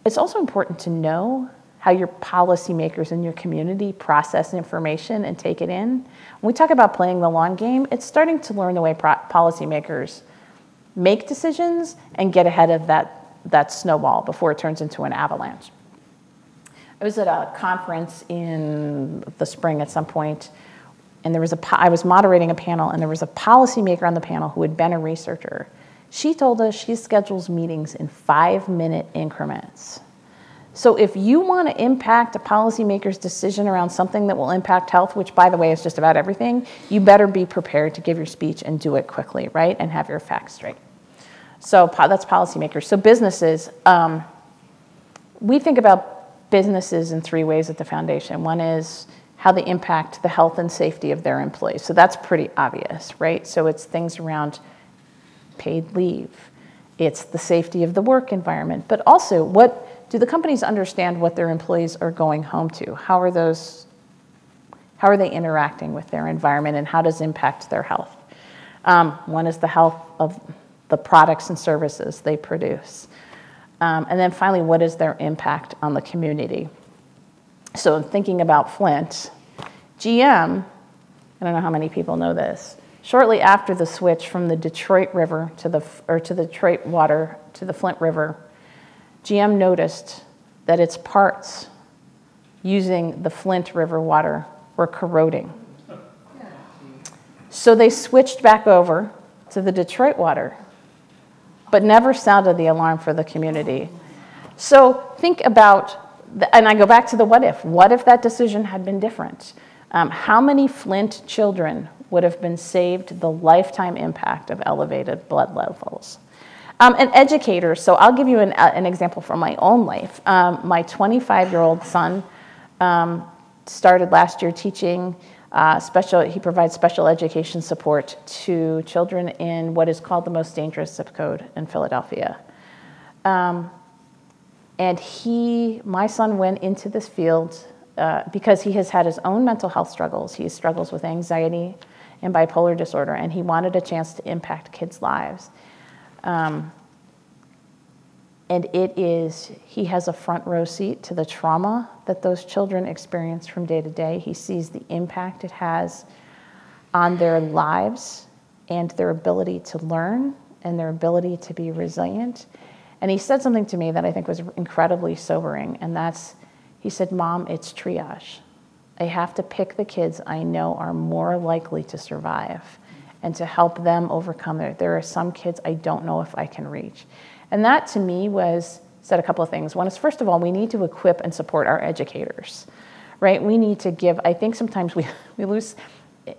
it's also important to know how your policymakers in your community process information and take it in. When we talk about playing the long game, it's starting to learn the way policymakers make decisions and get ahead of that, that snowball before it turns into an avalanche. I was at a conference in the spring at some point, and there was a, I was moderating a panel, and there was a policymaker on the panel who had been a researcher. She told us she schedules meetings in five minute increments. So if you want to impact a policymaker's decision around something that will impact health, which by the way is just about everything, you better be prepared to give your speech and do it quickly, right? And have your facts straight. So that's policymakers. So businesses, um, we think about businesses in three ways at the foundation. One is how they impact the health and safety of their employees. So that's pretty obvious, right? So it's things around paid leave, it's the safety of the work environment, but also what do the companies understand what their employees are going home to? How are those how are they interacting with their environment and how does it impact their health? Um, one is the health of the products and services they produce. Um, and then finally, what is their impact on the community? So thinking about Flint, GM, I don't know how many people know this, shortly after the switch from the Detroit River to the, or to the Detroit water to the Flint River, GM noticed that its parts using the Flint River water were corroding. So they switched back over to the Detroit water, but never sounded the alarm for the community. So think about, the, and I go back to the what if. What if that decision had been different? Um, how many Flint children would have been saved the lifetime impact of elevated blood levels? Um, and educators, so I'll give you an, uh, an example from my own life. Um, my 25 year old son um, started last year teaching uh, special, he provides special education support to children in what is called the most dangerous zip code in Philadelphia. Um, and he, my son went into this field uh, because he has had his own mental health struggles. He struggles with anxiety and bipolar disorder, and he wanted a chance to impact kids' lives. Um, and it is, he has a front row seat to the trauma that those children experience from day to day. He sees the impact it has on their lives and their ability to learn and their ability to be resilient. And he said something to me that I think was incredibly sobering, and that's he said, Mom, it's triage. I have to pick the kids I know are more likely to survive and to help them overcome their. There are some kids I don't know if I can reach. And that to me was said a couple of things. One is first of all, we need to equip and support our educators, right? We need to give, I think sometimes we, we lose,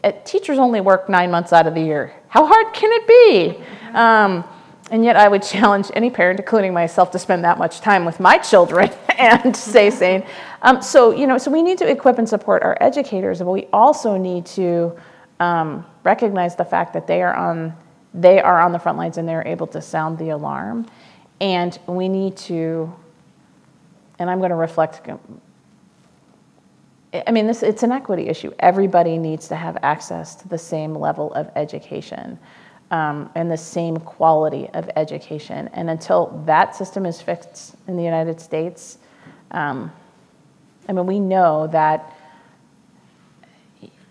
uh, teachers only work nine months out of the year. How hard can it be? Um, and yet I would challenge any parent, including myself, to spend that much time with my children and stay sane. Um, so, you know, so we need to equip and support our educators, but we also need to um, recognize the fact that they are on they are on the front lines and they're able to sound the alarm. And we need to, and I'm going to reflect. I mean, this, it's an equity issue. Everybody needs to have access to the same level of education um, and the same quality of education. And until that system is fixed in the United States, um, I mean, we know that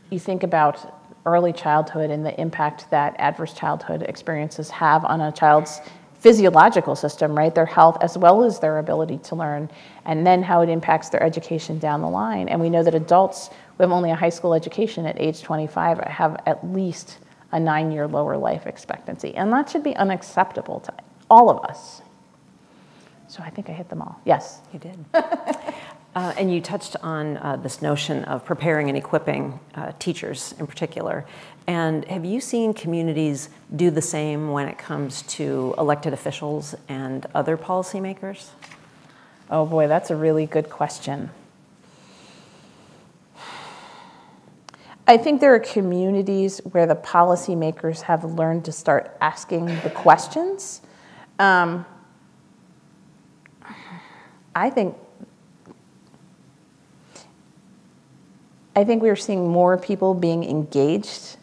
you think about early childhood and the impact that adverse childhood experiences have on a child's physiological system, right? Their health as well as their ability to learn, and then how it impacts their education down the line. And we know that adults who have only a high school education at age 25 have at least a nine year lower life expectancy. And that should be unacceptable to all of us. So I think I hit them all. Yes. You did. Uh, and you touched on uh, this notion of preparing and equipping uh, teachers in particular. And have you seen communities do the same when it comes to elected officials and other policymakers? Oh boy, that's a really good question. I think there are communities where the policymakers have learned to start asking the questions. Um, I think I think we are seeing more people being engaged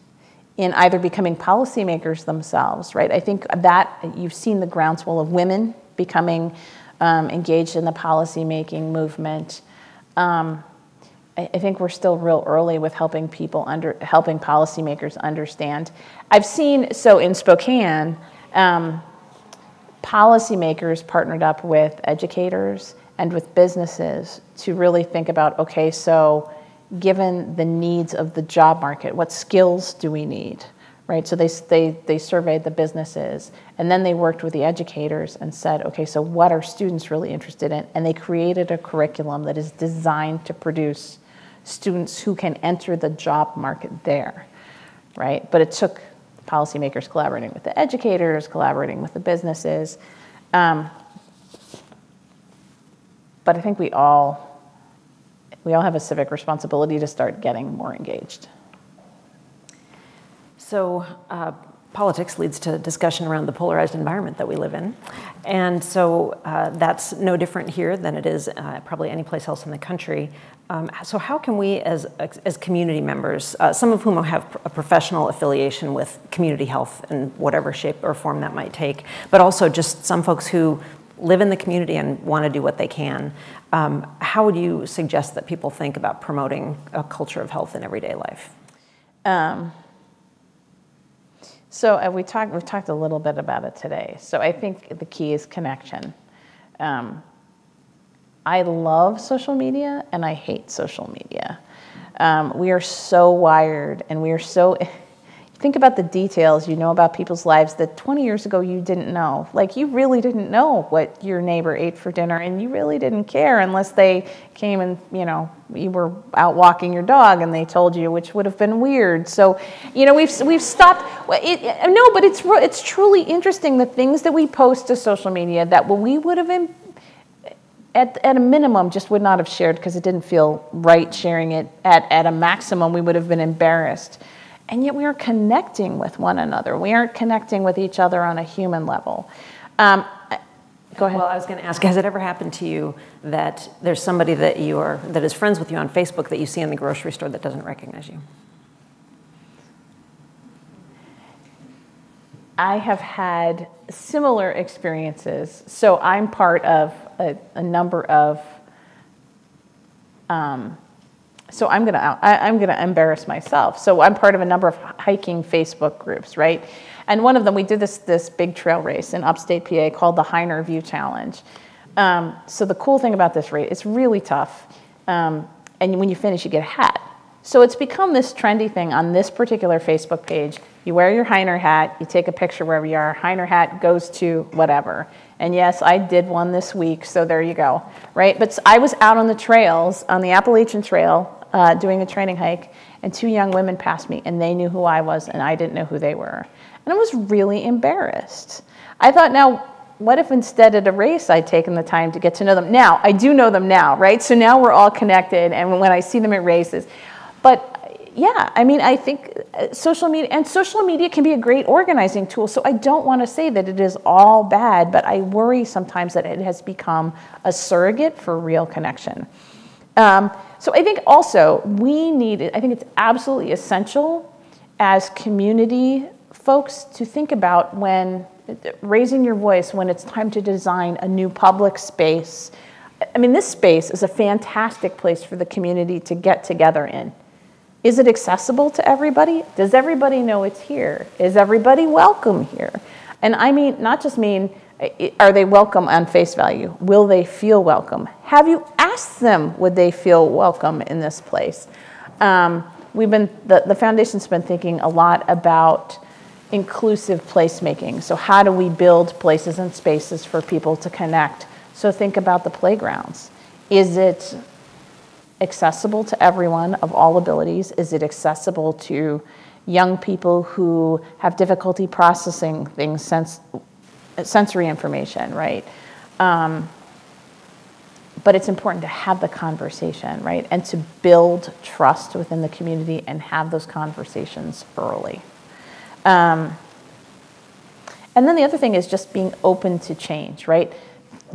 in either becoming policymakers themselves, right? I think that you've seen the groundswell of women becoming um, engaged in the policymaking movement. Um, I, think we're still real early with helping people under helping policymakers understand. I've seen so in Spokane, um, policymakers partnered up with educators and with businesses to really think about okay, so given the needs of the job market. What skills do we need? Right, so they, they, they surveyed the businesses and then they worked with the educators and said, okay, so what are students really interested in? And they created a curriculum that is designed to produce students who can enter the job market there, right? But it took policymakers collaborating with the educators, collaborating with the businesses. Um, but I think we all we all have a civic responsibility to start getting more engaged. So, uh, politics leads to discussion around the polarized environment that we live in. And so uh, that's no different here than it is uh, probably any place else in the country. Um, so how can we as, as community members, uh, some of whom have a professional affiliation with community health in whatever shape or form that might take, but also just some folks who live in the community and want to do what they can, um, how would you suggest that people think about promoting a culture of health in everyday life? Um, so uh, we talked we talked a little bit about it today. So I think the key is connection. Um, I love social media and I hate social media. Um, we are so wired and we are so think about the details you know about people's lives that 20 years ago you didn't know. Like you really didn't know what your neighbor ate for dinner and you really didn't care unless they came and, you know, you were out walking your dog and they told you, which would have been weird. So, you know, we've, we've stopped. It, uh, no, but it's, it's truly interesting the things that we post to social media that we would have been at, at a minimum just would not have shared because it didn't feel right sharing it. At, at a maximum, we would have been embarrassed and yet we are connecting with one another. We aren't connecting with each other on a human level. Um, go ahead. Well, I was going to ask, has it ever happened to you that there's somebody that you are that is friends with you on Facebook that you see in the grocery store that doesn't recognize you? I have had similar experiences. So I'm part of a, a number of um, so I'm gonna I, am gonna embarrass myself. So I'm part of a number of hiking Facebook groups, right? And one of them, we did this this big trail race in upstate PA called the Hyner View Challenge. Um, so the cool thing about this race, it's really tough, um, and when you finish, you get a hat. So it's become this trendy thing on this particular Facebook page. You wear your Hyner hat, you take a picture wherever you are. Hyner hat goes to whatever. And yes, I did one this week, so there you go, right? But I was out on the trails, on the Appalachian Trail, uh, doing a training hike, and two young women passed me, and they knew who I was, and I didn't know who they were. And I was really embarrassed. I thought, now, what if instead at a race I'd taken the time to get to know them? Now, I do know them now, right? So now we're all connected, and when I see them at races. But yeah, I mean, I think uh, social media, and social media can be a great organizing tool. So I don't want to say that it is all bad, but I worry sometimes that it has become a surrogate for real connection. Um, so I think also we need, I think it's absolutely essential as community folks to think about when raising your voice when it's time to design a new public space. I mean, this space is a fantastic place for the community to get together in. Is it accessible to everybody? Does everybody know it's here? Is everybody welcome here? And I mean, not just mean are they welcome on face value? Will they feel welcome? Have you asked them would they feel welcome in this place? Um, we've been the, the foundation's been thinking a lot about inclusive placemaking. So how do we build places and spaces for people to connect? So think about the playgrounds. Is it accessible to everyone of all abilities? Is it accessible to young people who have difficulty processing things since sensory information, right? Um, but it's important to have the conversation, right? And to build trust within the community and have those conversations early. Um, and then the other thing is just being open to change, right?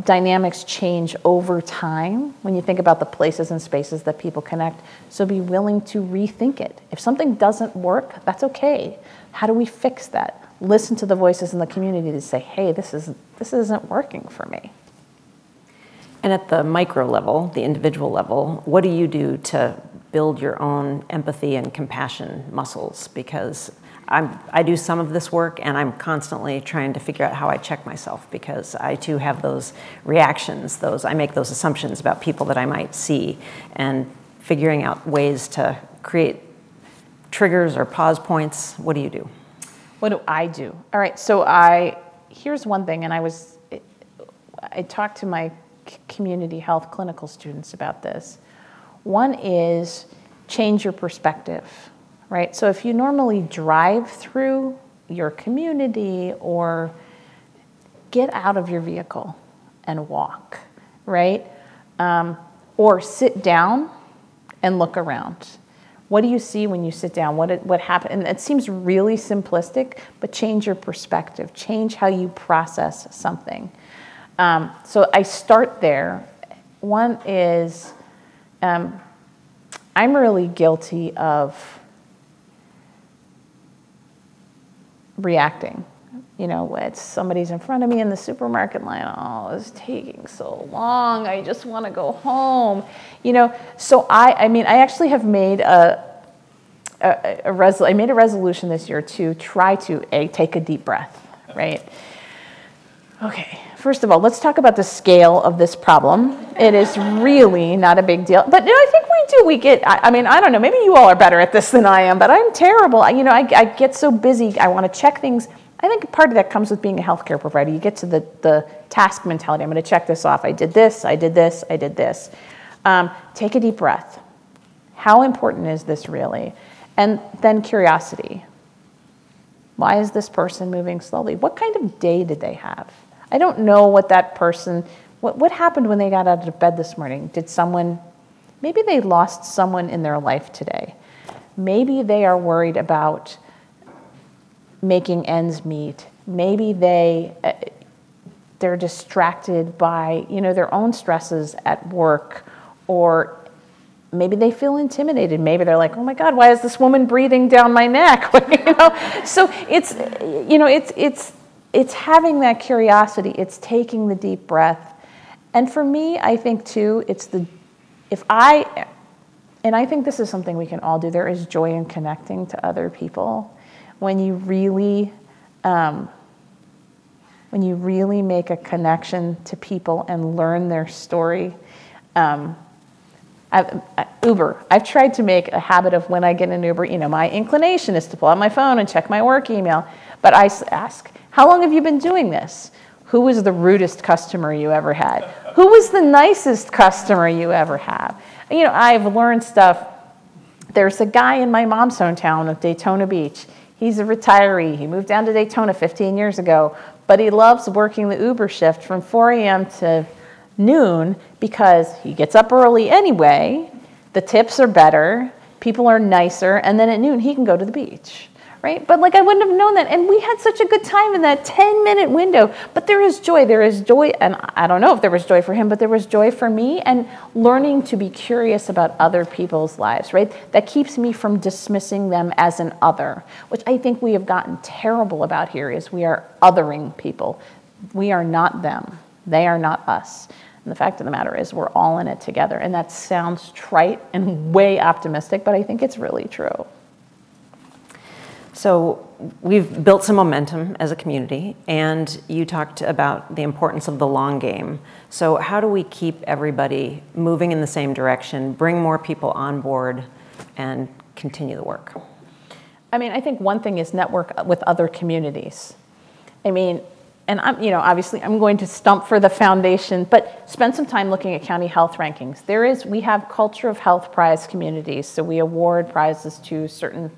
Dynamics change over time when you think about the places and spaces that people connect. So be willing to rethink it. If something doesn't work, that's okay. How do we fix that? Listen to the voices in the community to say, hey, this, is, this isn't working for me. And at the micro level, the individual level, what do you do to build your own empathy and compassion muscles? Because I'm, I do some of this work and I'm constantly trying to figure out how I check myself because I too have those reactions, those, I make those assumptions about people that I might see and figuring out ways to create triggers or pause points. What do you do? What do I do? All right, so I, here's one thing, and I was, I talked to my community health clinical students about this. One is change your perspective, right? So if you normally drive through your community or get out of your vehicle and walk, right? Um, or sit down and look around. What do you see when you sit down? What, what happened? And it seems really simplistic, but change your perspective, change how you process something. Um, so I start there. One is um, I'm really guilty of reacting. You know, it's somebody's in front of me in the supermarket line. Oh, it's taking so long. I just want to go home. You know, so I, I mean, I actually have made a, a, a resol- I made a resolution this year to try to a, take a deep breath, right? Okay, first of all, let's talk about the scale of this problem. It is really not a big deal. But I think we do. We get, I, I mean, I don't know, maybe you all are better at this than I am, but I'm terrible. I, you know, I, I get so busy, I want to check things. I think part of that comes with being a healthcare provider. You get to the, the task mentality. I'm going to check this off. I did this, I did this, I did this. Um, take a deep breath. How important is this really? And then curiosity. Why is this person moving slowly? What kind of day did they have? I don't know what that person, what, what happened when they got out of bed this morning? Did someone, maybe they lost someone in their life today. Maybe they are worried about making ends meet. Maybe they, uh, they're distracted by, you know, their own stresses at work or maybe they feel intimidated. Maybe they're like, "Oh my God, why is this woman breathing down my neck?" you know, so it's you know it's it's it's having that curiosity, it's taking the deep breath. And for me, I think too, it's the, if I, and I think this is something we can all do, there is joy in connecting to other people. When you really, um, when you really make a connection to people and learn their story. Um, I've, Uber, I've tried to make a habit of when I get an Uber, you know, my inclination is to pull out my phone and check my work email, but I ask, how long have you been doing this? Who was the rudest customer you ever had? Who was the nicest customer you ever have? You know, I've learned stuff. There's a guy in my mom's hometown of Daytona Beach. He's a retiree. He moved down to Daytona 15 years ago, but he loves working the Uber shift from 4 a.m. to noon because he gets up early anyway, the tips are better, people are nicer, and then at noon he can go to the beach right? But like I wouldn't have known that. And we had such a good time in that 10 minute window. But there is joy. There is joy. And I don't know if there was joy for him, but there was joy for me. And learning to be curious about other people's lives, right? That keeps me from dismissing them as an other, which I think we have gotten terrible about here is we are othering people. We are not them. They are not us. And the fact of the matter is, we're all in it together. And that sounds trite and way optimistic, but I think it's really true. So we've built some momentum as a community, and you talked about the importance of the long game. So how do we keep everybody moving in the same direction, bring more people on board, and continue the work? I mean, I think one thing is network with other communities. I mean, and I'm, you know, obviously I'm going to stump for the foundation, but spend some time looking at county health rankings. There is, we have culture of health prize communities, so we award prizes to certain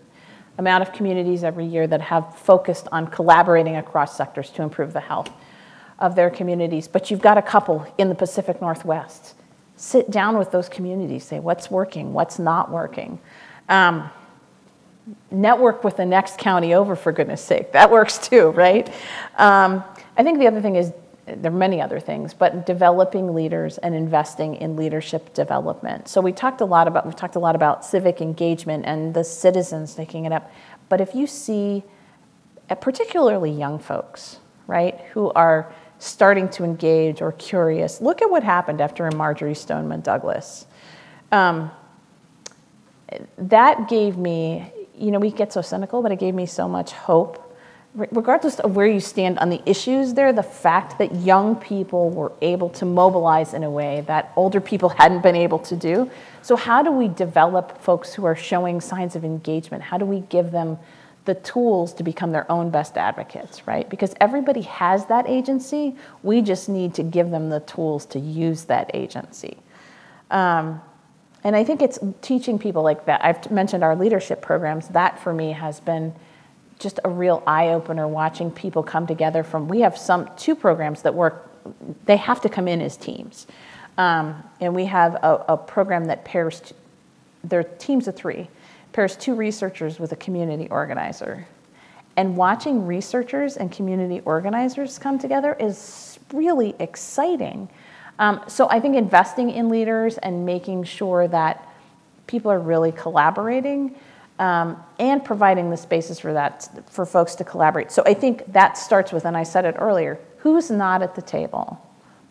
amount of communities every year that have focused on collaborating across sectors to improve the health of their communities. But you've got a couple in the Pacific Northwest. Sit down with those communities, say what's working, what's not working. Um, network with the next county over, for goodness sake. That works too, right? Um, I think the other thing is there are many other things, but developing leaders and investing in leadership development. So we talked a lot about we talked a lot about civic engagement and the citizens taking it up. But if you see, uh, particularly young folks, right, who are starting to engage or curious, look at what happened after Marjory Stoneman Douglas. Um, that gave me, you know, we get so cynical, but it gave me so much hope regardless of where you stand on the issues there, the fact that young people were able to mobilize in a way that older people hadn't been able to do. So, how do we develop folks who are showing signs of engagement? How do we give them the tools to become their own best advocates, right? Because everybody has that agency. We just need to give them the tools to use that agency. Um, and I think it's teaching people like that. I've mentioned our leadership programs. That for me has been just a real eye opener watching people come together from we have some two programs that work they have to come in as teams. Um, and we have a, a program that pairs t- teams of three pairs two researchers with a community organizer. And watching researchers and community organizers come together is really exciting. Um, so i think investing in leaders and making sure that people are really collaborating um, and providing the spaces for that for folks to collaborate. So I think that starts with, and I said it earlier, who's not at the table?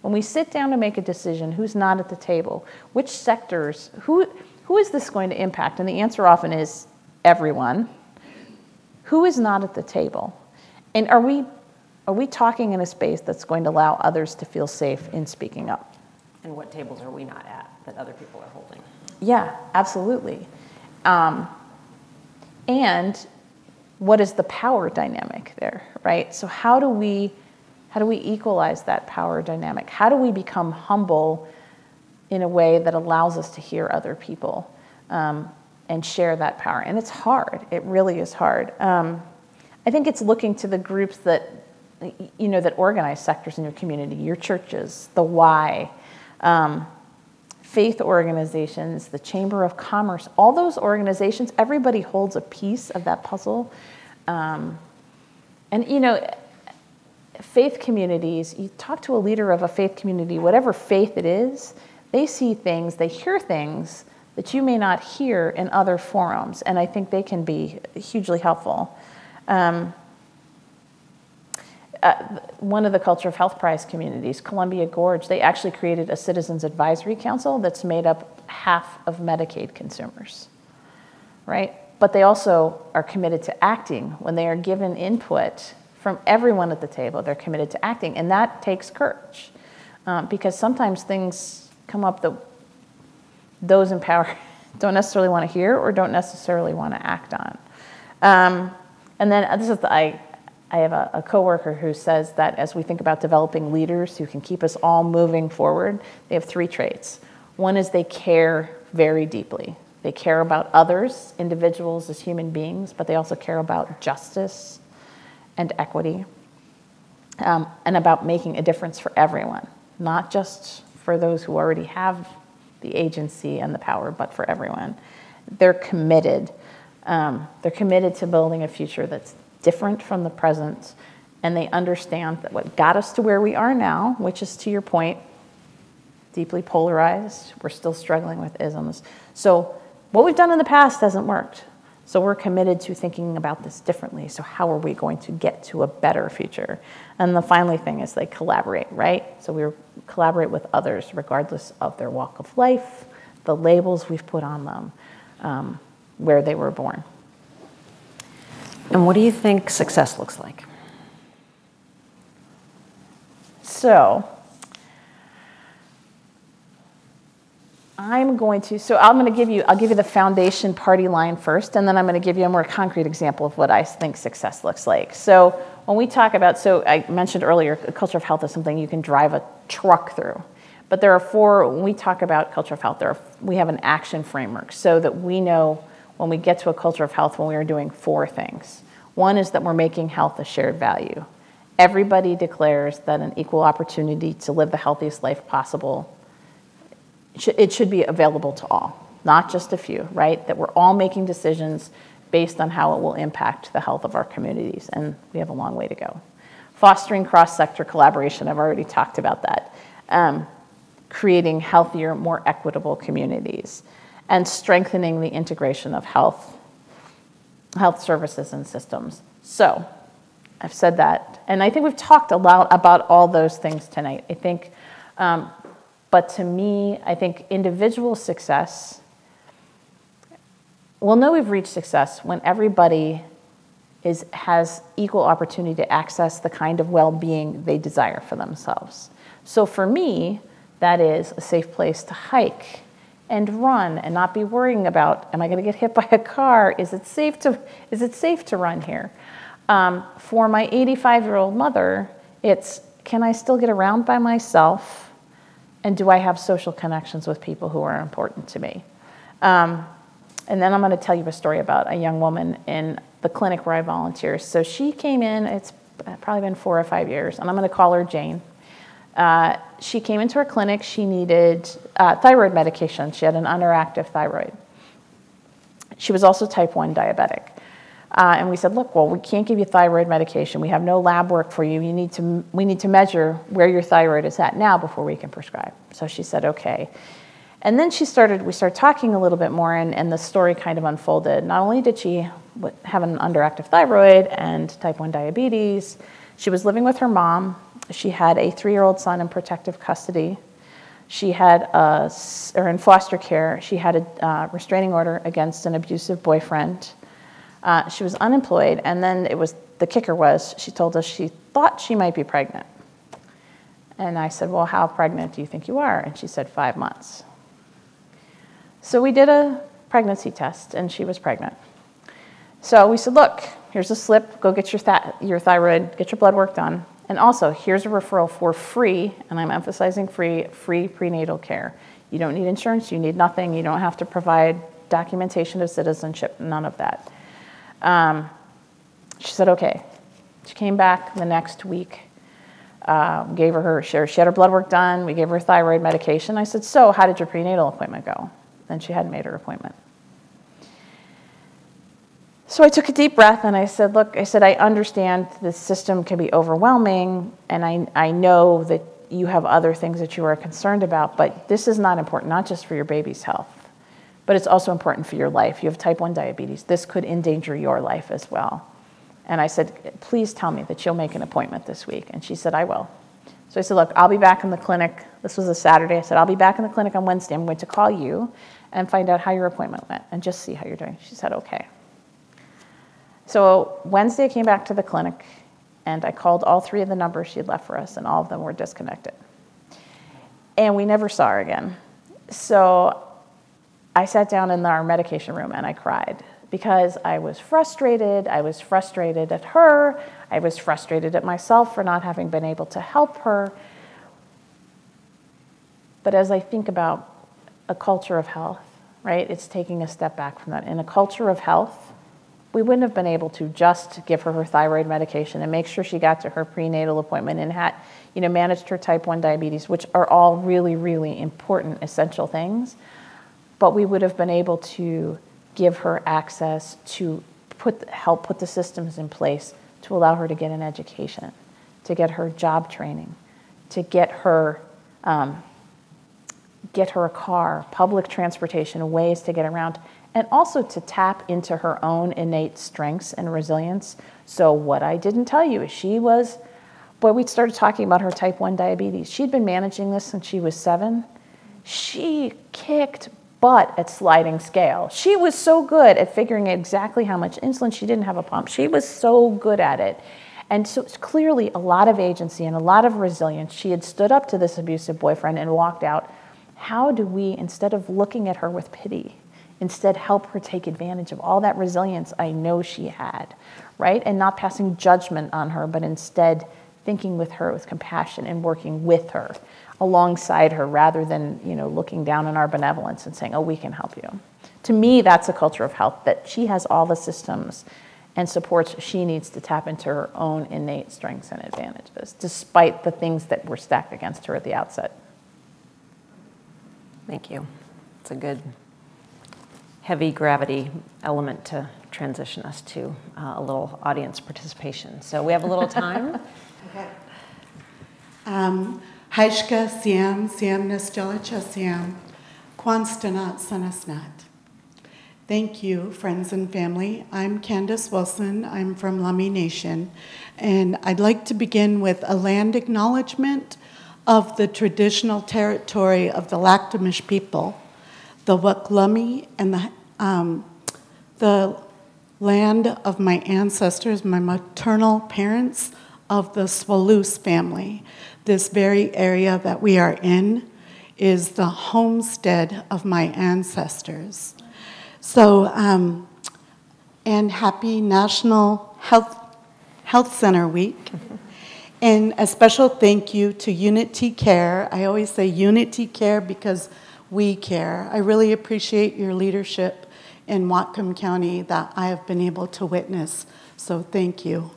When we sit down to make a decision, who's not at the table? Which sectors? Who who is this going to impact? And the answer often is everyone. Who is not at the table? And are we Are we talking in a space that's going to allow others to feel safe in speaking up? And what tables are we not at that other people are holding? Yeah, absolutely. Um, and what is the power dynamic there, right? So how do we how do we equalize that power dynamic? How do we become humble in a way that allows us to hear other people um, and share that power? And it's hard. It really is hard. Um, I think it's looking to the groups that you know that organize sectors in your community, your churches, the Y. Um, faith organizations, the Chamber of Commerce, all those organizations, everybody holds a piece of that puzzle. Um, and, you know, faith communities, you talk to a leader of a faith community, whatever faith it is, they see things, they hear things that you may not hear in other forums. And I think they can be hugely helpful. Um, uh, one of the Culture of Health Prize communities, Columbia Gorge, they actually created a Citizens Advisory Council that's made up half of Medicaid consumers, right? But they also are committed to acting. When they are given input from everyone at the table, they're committed to acting. And that takes courage um, because sometimes things come up that those in power don't necessarily want to hear or don't necessarily want to act on. Um, and then uh, this is the, I, I have a, a coworker who says that as we think about developing leaders who can keep us all moving forward, they have three traits. One is they care very deeply. They care about others, individuals as human beings, but they also care about justice and equity um, and about making a difference for everyone, not just for those who already have the agency and the power, but for everyone. They're committed. Um, they're committed to building a future that's different from the present, and they understand that what got us to where we are now, which is to your point, deeply polarized, we're still struggling with isms. So, what we've done in the past hasn't worked. So, we're committed to thinking about this differently. So, how are we going to get to a better future? And the finally thing is they collaborate, right? So, we collaborate with others regardless of their walk of life, the labels we've put on them, um, where they were born. And what do you think success looks like? So, I'm going to, so I'm going to give you, I'll give you the foundation party line first, and then I'm going to give you a more concrete example of what I think success looks like. So when we talk about, so I mentioned earlier, culture of health is something you can drive a truck through. But there are four, when we talk about culture of health, there are, we have an action framework so that we know when we get to a culture of health when we are doing four things. One is that we're making health a shared value. Everybody declares that an equal opportunity to live the healthiest life possible, it should be available to all, not just a few, right? That we're all making decisions based on how it will impact the health of our communities, and we have a long way to go. Fostering cross sector collaboration, I've already talked about that. Um, creating healthier, more equitable communities, and strengthening the integration of health health services and systems. So, I've said that. And I think we've talked a lot about all those things tonight. I think, um, but to me, I think individual success, we'll know we've reached success when everybody is, has equal opportunity to access the kind of well being they desire for themselves. So for me, that is a safe place to hike and run and not be worrying about am I going to get hit by a car? Is it safe to is it safe to run here? Um, for my 85 year old mother, it's can I still get around by myself? And do I have social connections with people who are important to me? Um, and then I'm going to tell you a story about a young woman in the clinic where I volunteer. So she came in, it's probably been four or five years, and I'm going to call her Jane. Uh, she came into our clinic. She needed uh, thyroid medication. She had an underactive thyroid. She was also type 1 diabetic. Uh, and we said, look, well, we can't give you thyroid medication. We have no lab work for you. you need to, we need to measure where your thyroid is at now before we can prescribe. So she said, okay. And then she started, we started talking a little bit more, and, and the story kind of unfolded. Not only did she have an underactive thyroid and type 1 diabetes, she was living with her mom she had a three year old son in protective custody. She had, a, or in foster care, she had a uh, restraining order against an abusive boyfriend. Uh, she was unemployed, and then it was the kicker was she told us she thought she might be pregnant. And I said, Well, how pregnant do you think you are? And she said, Five months. So we did a pregnancy test, and she was pregnant. So we said, Look, here's a slip, go get your, th- your thyroid, get your blood work done. And also, here's a referral for free, and I'm emphasizing free, free prenatal care. You don't need insurance, you need nothing, you don't have to provide documentation of citizenship, none of that. Um, she said, okay. She came back the next week, uh, gave her her, she had her blood work done, we gave her thyroid medication. I said, so how did your prenatal appointment go? And she hadn't made her appointment. So I took a deep breath and I said, Look, I said, I understand the system can be overwhelming, and I, I know that you have other things that you are concerned about, but this is not important, not just for your baby's health, but it's also important for your life. You have type 1 diabetes. This could endanger your life as well. And I said, Please tell me that you'll make an appointment this week. And she said, I will. So I said, Look, I'll be back in the clinic. This was a Saturday. I said, I'll be back in the clinic on Wednesday. I'm going to call you and find out how your appointment went and just see how you're doing. She said, Okay. So Wednesday, I came back to the clinic and I called all three of the numbers she had left for us, and all of them were disconnected. And we never saw her again. So I sat down in our medication room and I cried because I was frustrated. I was frustrated at her. I was frustrated at myself for not having been able to help her. But as I think about a culture of health, right, it's taking a step back from that. In a culture of health, we wouldn't have been able to just give her her thyroid medication and make sure she got to her prenatal appointment and had, you know, managed her type 1 diabetes, which are all really, really important, essential things. But we would have been able to give her access to put, help put the systems in place to allow her to get an education, to get her job training, to get her um, get her a car, public transportation, ways to get around, and also to tap into her own innate strengths and resilience. So, what I didn't tell you is she was, boy, we started talking about her type 1 diabetes. She'd been managing this since she was seven. She kicked butt at sliding scale. She was so good at figuring out exactly how much insulin she didn't have a pump. She was so good at it. And so it's clearly a lot of agency and a lot of resilience. She had stood up to this abusive boyfriend and walked out. How do we, instead of looking at her with pity, Instead, help her take advantage of all that resilience I know she had, right? And not passing judgment on her, but instead thinking with her with compassion and working with her alongside her rather than you know looking down on our benevolence and saying oh we can help you. To me that's a culture of health that she has all the systems and supports she needs to tap into her own innate strengths and advantages despite the things that were stacked against her at the outset. Thank you. It's a good heavy gravity element to transition us to uh, a little audience participation. So we have a little time. okay. Um, Hajka Siam, Siam Nastelicha Siam, Kwanstanat Sanasnat. Thank you, friends and family. I'm Candace Wilson. I'm from Lummi Nation. And I'd like to begin with a land acknowledgement of the traditional territory of the Lakhtamish people the Waklumi and the, um, the land of my ancestors, my maternal parents of the Swalloos family. This very area that we are in is the homestead of my ancestors. So, um, and happy National Health, Health Center Week. And a special thank you to Unity Care. I always say Unity Care because we care. I really appreciate your leadership in Whatcom County that I have been able to witness. So thank you.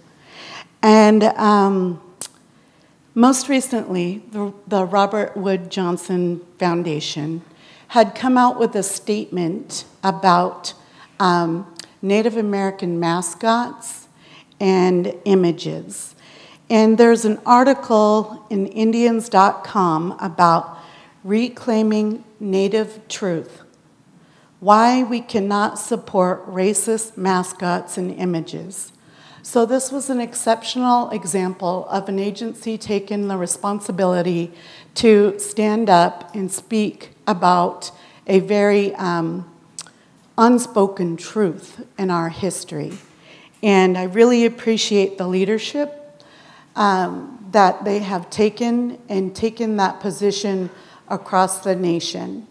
And um, most recently, the, the Robert Wood Johnson Foundation had come out with a statement about um, Native American mascots and images. And there's an article in Indianz.com about reclaiming Native truth. Why we cannot support racist mascots and images. So, this was an exceptional example of an agency taking the responsibility to stand up and speak about a very um, unspoken truth in our history. And I really appreciate the leadership um, that they have taken and taken that position across the nation.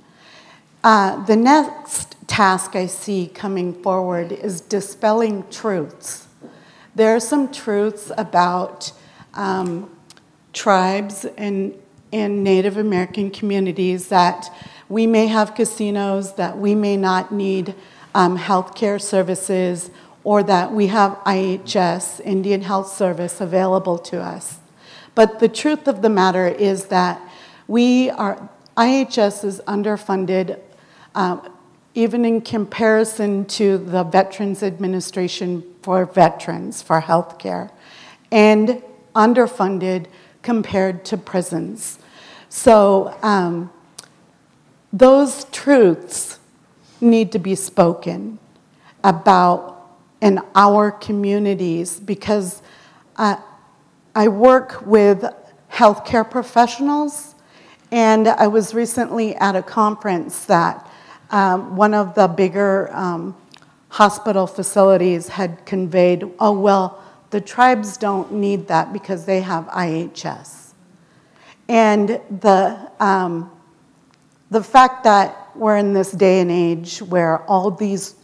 Uh, the next task I see coming forward is dispelling truths. There are some truths about um, tribes and, and Native American communities that we may have casinos, that we may not need um, health care services, or that we have IHS, Indian Health Service, available to us. But the truth of the matter is that we are, IHS is underfunded, um, even in comparison to the Veterans Administration for veterans for health care, and underfunded compared to prisons. So um, those truths need to be spoken about in our communities because uh, I work with healthcare professionals, and I was recently at a conference that um, one of the bigger um, hospital facilities had conveyed, oh, well, the tribes don't need that because they have IHS. And the, um, the fact that we're in this day and age where all these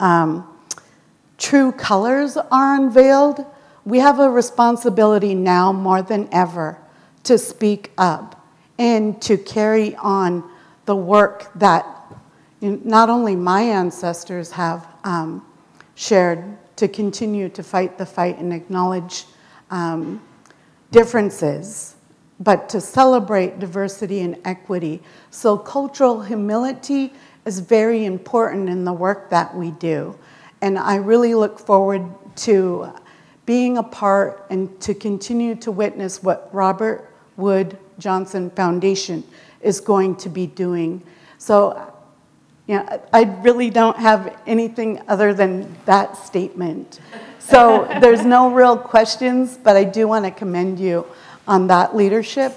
um, true colors are unveiled, we have a responsibility now more than ever to speak up and to carry on the work that not only my ancestors have um, shared to continue to fight the fight and acknowledge um, differences, but to celebrate diversity and equity. So, cultural humility is very important in the work that we do. And I really look forward to being a part and to continue to witness what Robert Wood Johnson Foundation is going to be doing. So you know, I really don't have anything other than that statement. So there's no real questions, but I do want to commend you on that leadership.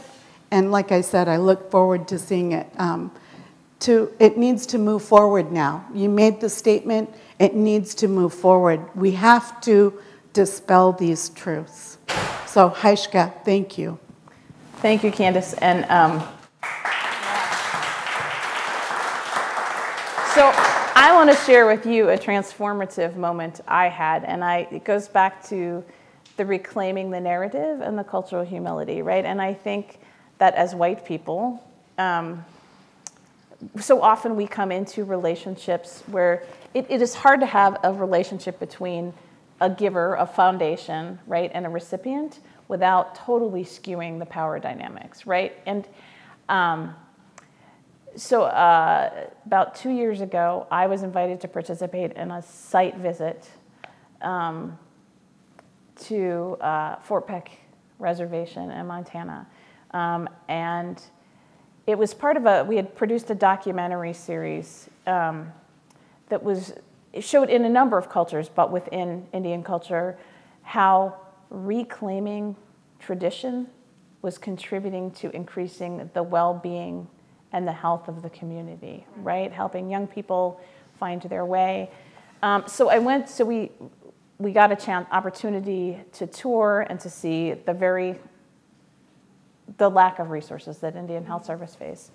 And like I said, I look forward to seeing it. Um, to, it needs to move forward now. You made the statement, it needs to move forward. We have to dispel these truths. So, Heishka, thank you. Thank you, Candace. And um, So I want to share with you a transformative moment I had, and I, it goes back to the reclaiming the narrative and the cultural humility, right? And I think that as white people, um, so often we come into relationships where it, it is hard to have a relationship between a giver, a foundation, right, and a recipient without totally skewing the power dynamics, right? And um, so uh, about two years ago, I was invited to participate in a site visit um, to uh, Fort Peck Reservation in Montana. Um, and it was part of a, we had produced a documentary series um, that was, showed in a number of cultures, but within Indian culture, how reclaiming tradition was contributing to increasing the well-being and the health of the community, right? Helping young people find their way. Um, so I went, so we, we got a chance, opportunity to tour and to see the very, the lack of resources that Indian Health Service face.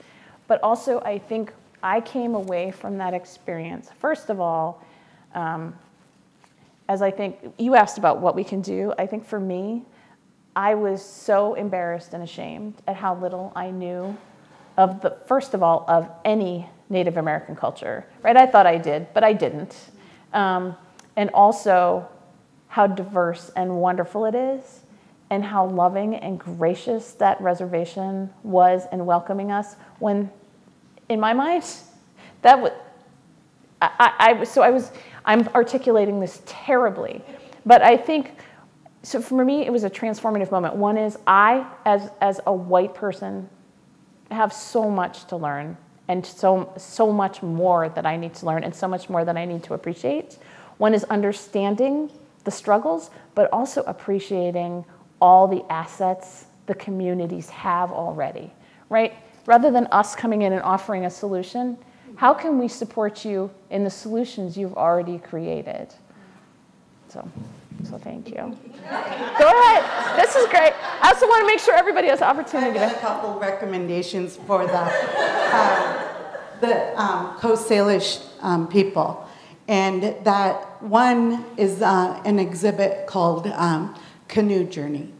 But also I think I came away from that experience, first of all, um, as I think, you asked about what we can do. I think for me, I was so embarrassed and ashamed at how little I knew of the, first of all, of any Native American culture, right? I thought I did, but I didn't. Um, and also how diverse and wonderful it is, and how loving and gracious that reservation was in welcoming us when, in my mind, that was, I, I, so I was, I'm articulating this terribly, but I think, so for me, it was a transformative moment. One is I, as, as a white person have so much to learn and so, so much more that I need to learn and so much more that I need to appreciate. One is understanding the struggles, but also appreciating all the assets the communities have already, right? Rather than us coming in and offering a solution, How can we support you in the solutions you've already created? So, so thank you. Go ahead. This is great. I also want to make sure everybody has opportunity I've a couple recommendations for the, um, the um, Coast Salish um, people. And that one is uh, an exhibit called um, Canoe Journey.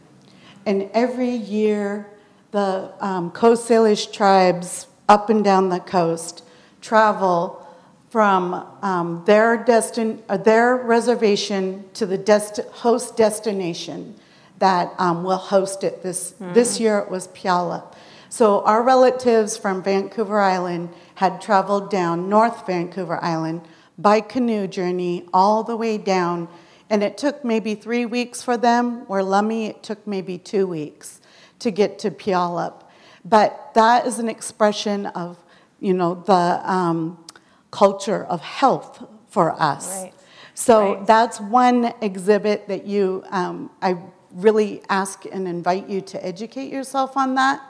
And every year, the um, Coast Salish tribes up and down the coast travel from um, their, destin- uh, their reservation to the dest- host destination that um, will host it. This, this year it was Puyallup. So our relatives from Vancouver Island had traveled down North Vancouver Island by canoe journey all the way down. And it took maybe three weeks for them, where Lummi, it took maybe two weeks to get to Puyallup. But that is an expression of, you know, the um, culture of health for us. Right. So Right. that's one exhibit that you, um, I really ask and invite you to educate yourself on that.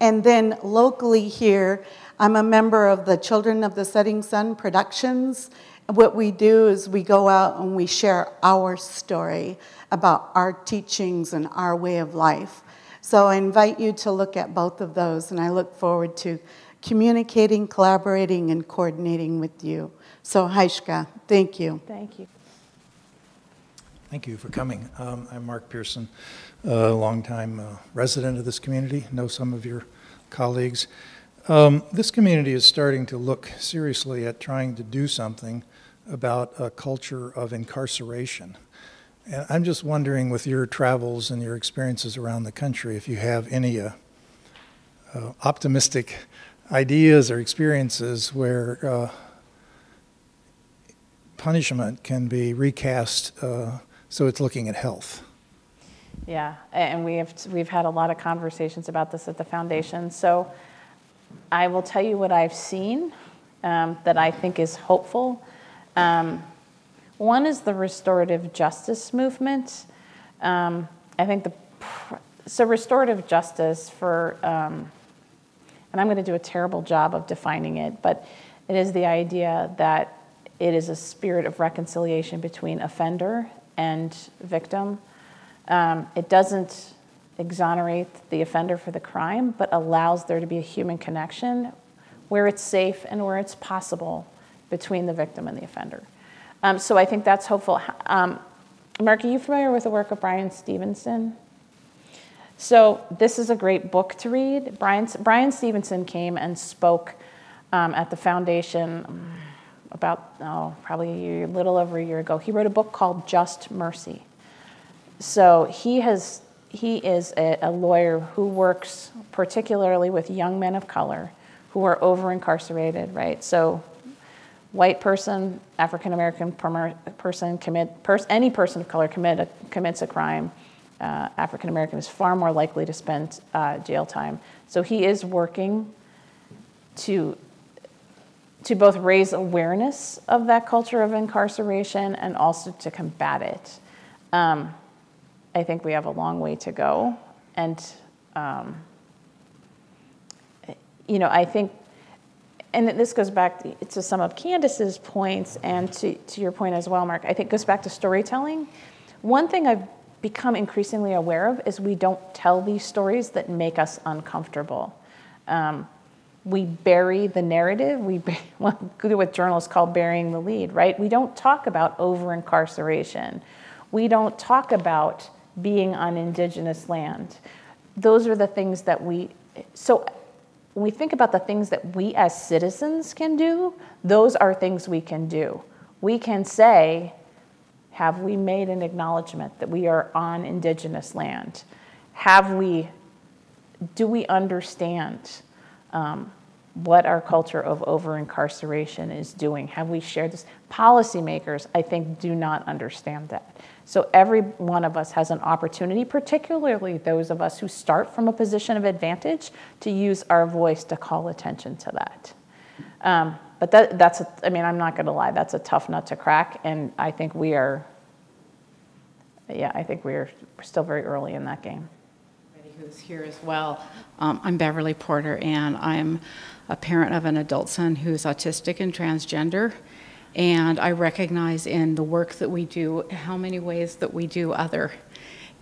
And then locally here, I'm a member of the Children of the Setting Sun Productions. What we do is we go out and we share our story about our teachings and our way of life. So I invite you to look at both of those, and I look forward to communicating, collaborating, and coordinating with you. So, Haishka, thank you. Thank you. Thank you for coming. Um, I'm Mark Pearson, a longtime uh, resident of this community, know some of your colleagues. Um, This community is starting to look seriously at trying to do something about a culture of incarceration. And I'm just wondering, with your travels and your experiences around the country, if you have any uh, uh, optimistic ideas or experiences where uh, punishment can be recast uh, so it's looking at health. Yeah, and we have, we've had a lot of conversations about this at the foundation. So I will tell you what I've seen um, that I think is hopeful. Um, one is the restorative justice movement. Um, I think the, so restorative justice for, um, and I'm going to do a terrible job of defining it, but it is the idea that it is a spirit of reconciliation between offender and victim. Um, it doesn't exonerate the offender for the crime, but allows there to be a human connection where it's safe and where it's possible between the victim and the offender. Um, so I think that's hopeful. Um, Mark, are you familiar with the work of Bryan Stevenson? So this is a great book to read. Bryan, Bryan Stevenson came and spoke um, at the foundation about, oh, probably a year, little over a year ago. He wrote a book called Just Mercy. So he has he is a, a lawyer who works particularly with young men of color who are over incarcerated, right? So white person, African American person commit pers- any person of color commit a, commits a crime. Uh, African American is far more likely to spend uh, jail time. So he is working to to both raise awareness of that culture of incarceration and also to combat it. Um, I think we have a long way to go. And, um, you know, I think, and this goes back to some of Candace's points and to, to your point as well, Mark. I think goes back to storytelling. One thing I've become increasingly aware of is we don't tell these stories that make us uncomfortable. Um, we bury the narrative. We do what journalists call burying the lead, right? We don't talk about over incarceration. We don't talk about being on indigenous land. Those are the things that we, so when we think about the things that we as citizens can do, those are things we can do. We can say, have we made an acknowledgement that we are on indigenous land? Have we, do we understand um, what our culture of over incarceration is doing? Have we shared this? Policymakers, I think, do not understand that. So every one of us has an opportunity, particularly those of us who start from a position of advantage, to use our voice to call attention to that. Um, but that, that's, a, I mean, I'm not going to lie, that's a tough nut to crack, and I think we are, yeah, I think we are still very early in that game. Who's here as well. Um, I'm Beverly Porter, and I'm a parent of an adult son who's autistic and transgender. And I recognize in the work that we do how many ways that we do other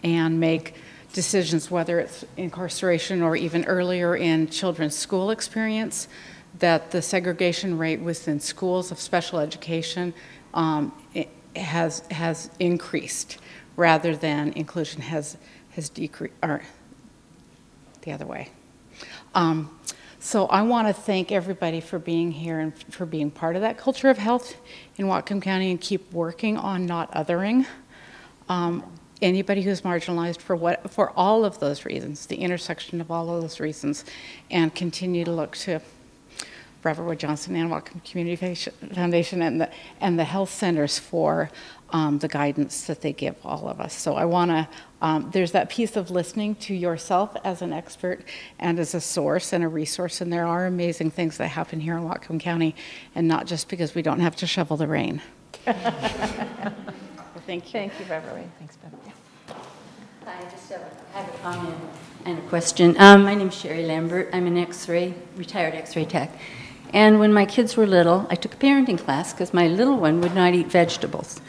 and make decisions, whether it's incarceration or even earlier in children's school experience, that the segregation rate within schools of special education um, has, has increased rather than inclusion has, has decreased, or the other way. Um, so I want to thank everybody for being here and for being part of that culture of health in Whatcom County and keep working on not othering. Um, anybody who's marginalized for what for all of those reasons, the intersection of all of those reasons, and continue to look to Robert Wood Johnson and Whatcom Community Foundation and the and the health centers for um, the guidance that they give all of us. So I want to. Um, there's that piece of listening to yourself as an expert and as a source and a resource, and there are amazing things that happen here in Whatcom County, and not just because we don't have to shovel the rain. Thank you. Thank you, Beverly. Thanks, Beverly. Hi, I just have a, have a comment and a question. Um, my name is Sherry Lambert. I'm an X-ray, retired X-ray tech. And when my kids were little, I took a parenting class because my little one would not eat vegetables.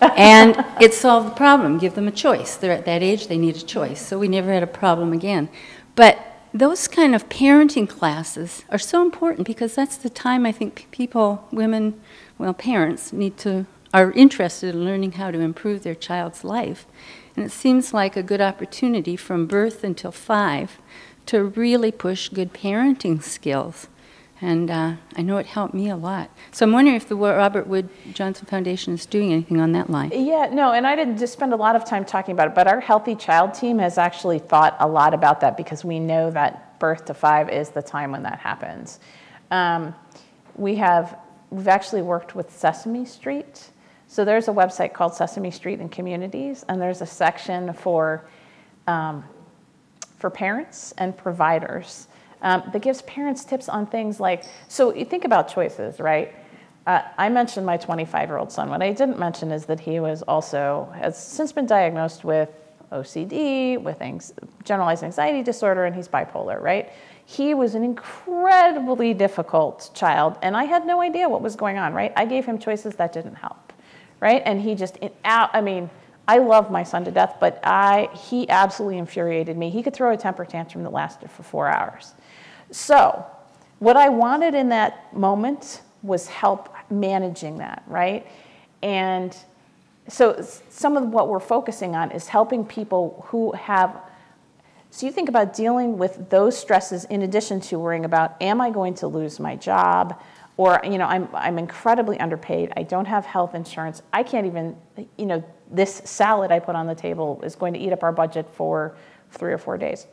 and it solved the problem. Give them a choice. They're at that age, they need a choice. So we never had a problem again. But those kind of parenting classes are so important because that's the time I think people, women, well, parents need to are interested in learning how to improve their child's life. And it seems like a good opportunity from birth until five to really push good parenting skills. And uh, I know it helped me a lot. So I'm wondering if the Robert Wood Johnson Foundation is doing anything on that line. Yeah, no, and I didn't just spend a lot of time talking about it, but our Healthy Child team has actually thought a lot about that because we know that birth to five is the time when that happens. Um, we have, we've actually worked with Sesame Street so there's a website called Sesame Street and Communities, and there's a section for, um, for parents and providers um, that gives parents tips on things like, so you think about choices, right? Uh, I mentioned my 25 year old son. What I didn't mention is that he was also, has since been diagnosed with OCD, with generalized anxiety disorder, and he's bipolar, right? He was an incredibly difficult child, and I had no idea what was going on, right? I gave him choices that didn't help right? And he just, out, I mean, I love my son to death, but I, he absolutely infuriated me. He could throw a temper tantrum that lasted for four hours. So, what I wanted in that moment was help managing that, right? And so, some of what we're focusing on is helping people who have. So, you think about dealing with those stresses in addition to worrying about, am I going to lose my job? or you know I'm, I'm incredibly underpaid i don't have health insurance i can't even you know this salad i put on the table is going to eat up our budget for three or four days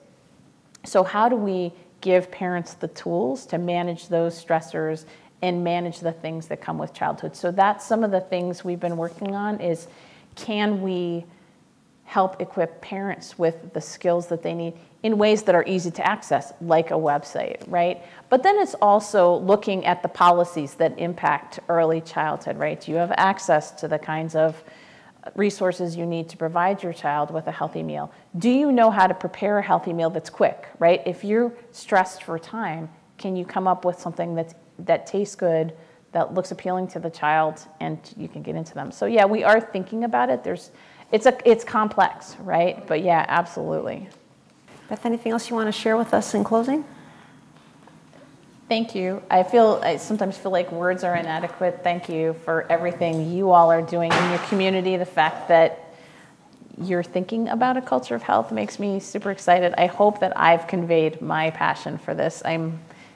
so how do we give parents the tools to manage those stressors and manage the things that come with childhood so that's some of the things we've been working on is can we help equip parents with the skills that they need in ways that are easy to access, like a website, right? But then it's also looking at the policies that impact early childhood, right? Do you have access to the kinds of resources you need to provide your child with a healthy meal? Do you know how to prepare a healthy meal that's quick, right? If you're stressed for time, can you come up with something that's, that tastes good, that looks appealing to the child, and you can get into them? So yeah, we are thinking about it. There's, it's, a, it's complex, right? But yeah, absolutely. Beth, anything else you want to share with us in closing? Thank you. I feel I sometimes feel like words are inadequate. Thank you for everything you all are doing in your community. The fact that you're thinking about a culture of health makes me super excited. I hope that I've conveyed my passion for this. I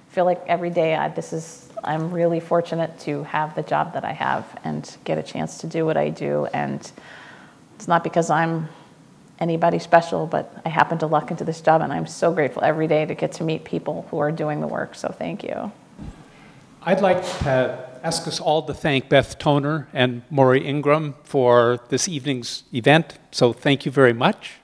feel like every day I, this is I'm really fortunate to have the job that I have and get a chance to do what I do. And it's not because I'm anybody special, but I happen to luck into this job, and I'm so grateful every day to get to meet people who are doing the work. So thank you. I'd like to ask us all to thank Beth Toner and Mauri Ingram for this evening's event. So thank you very much.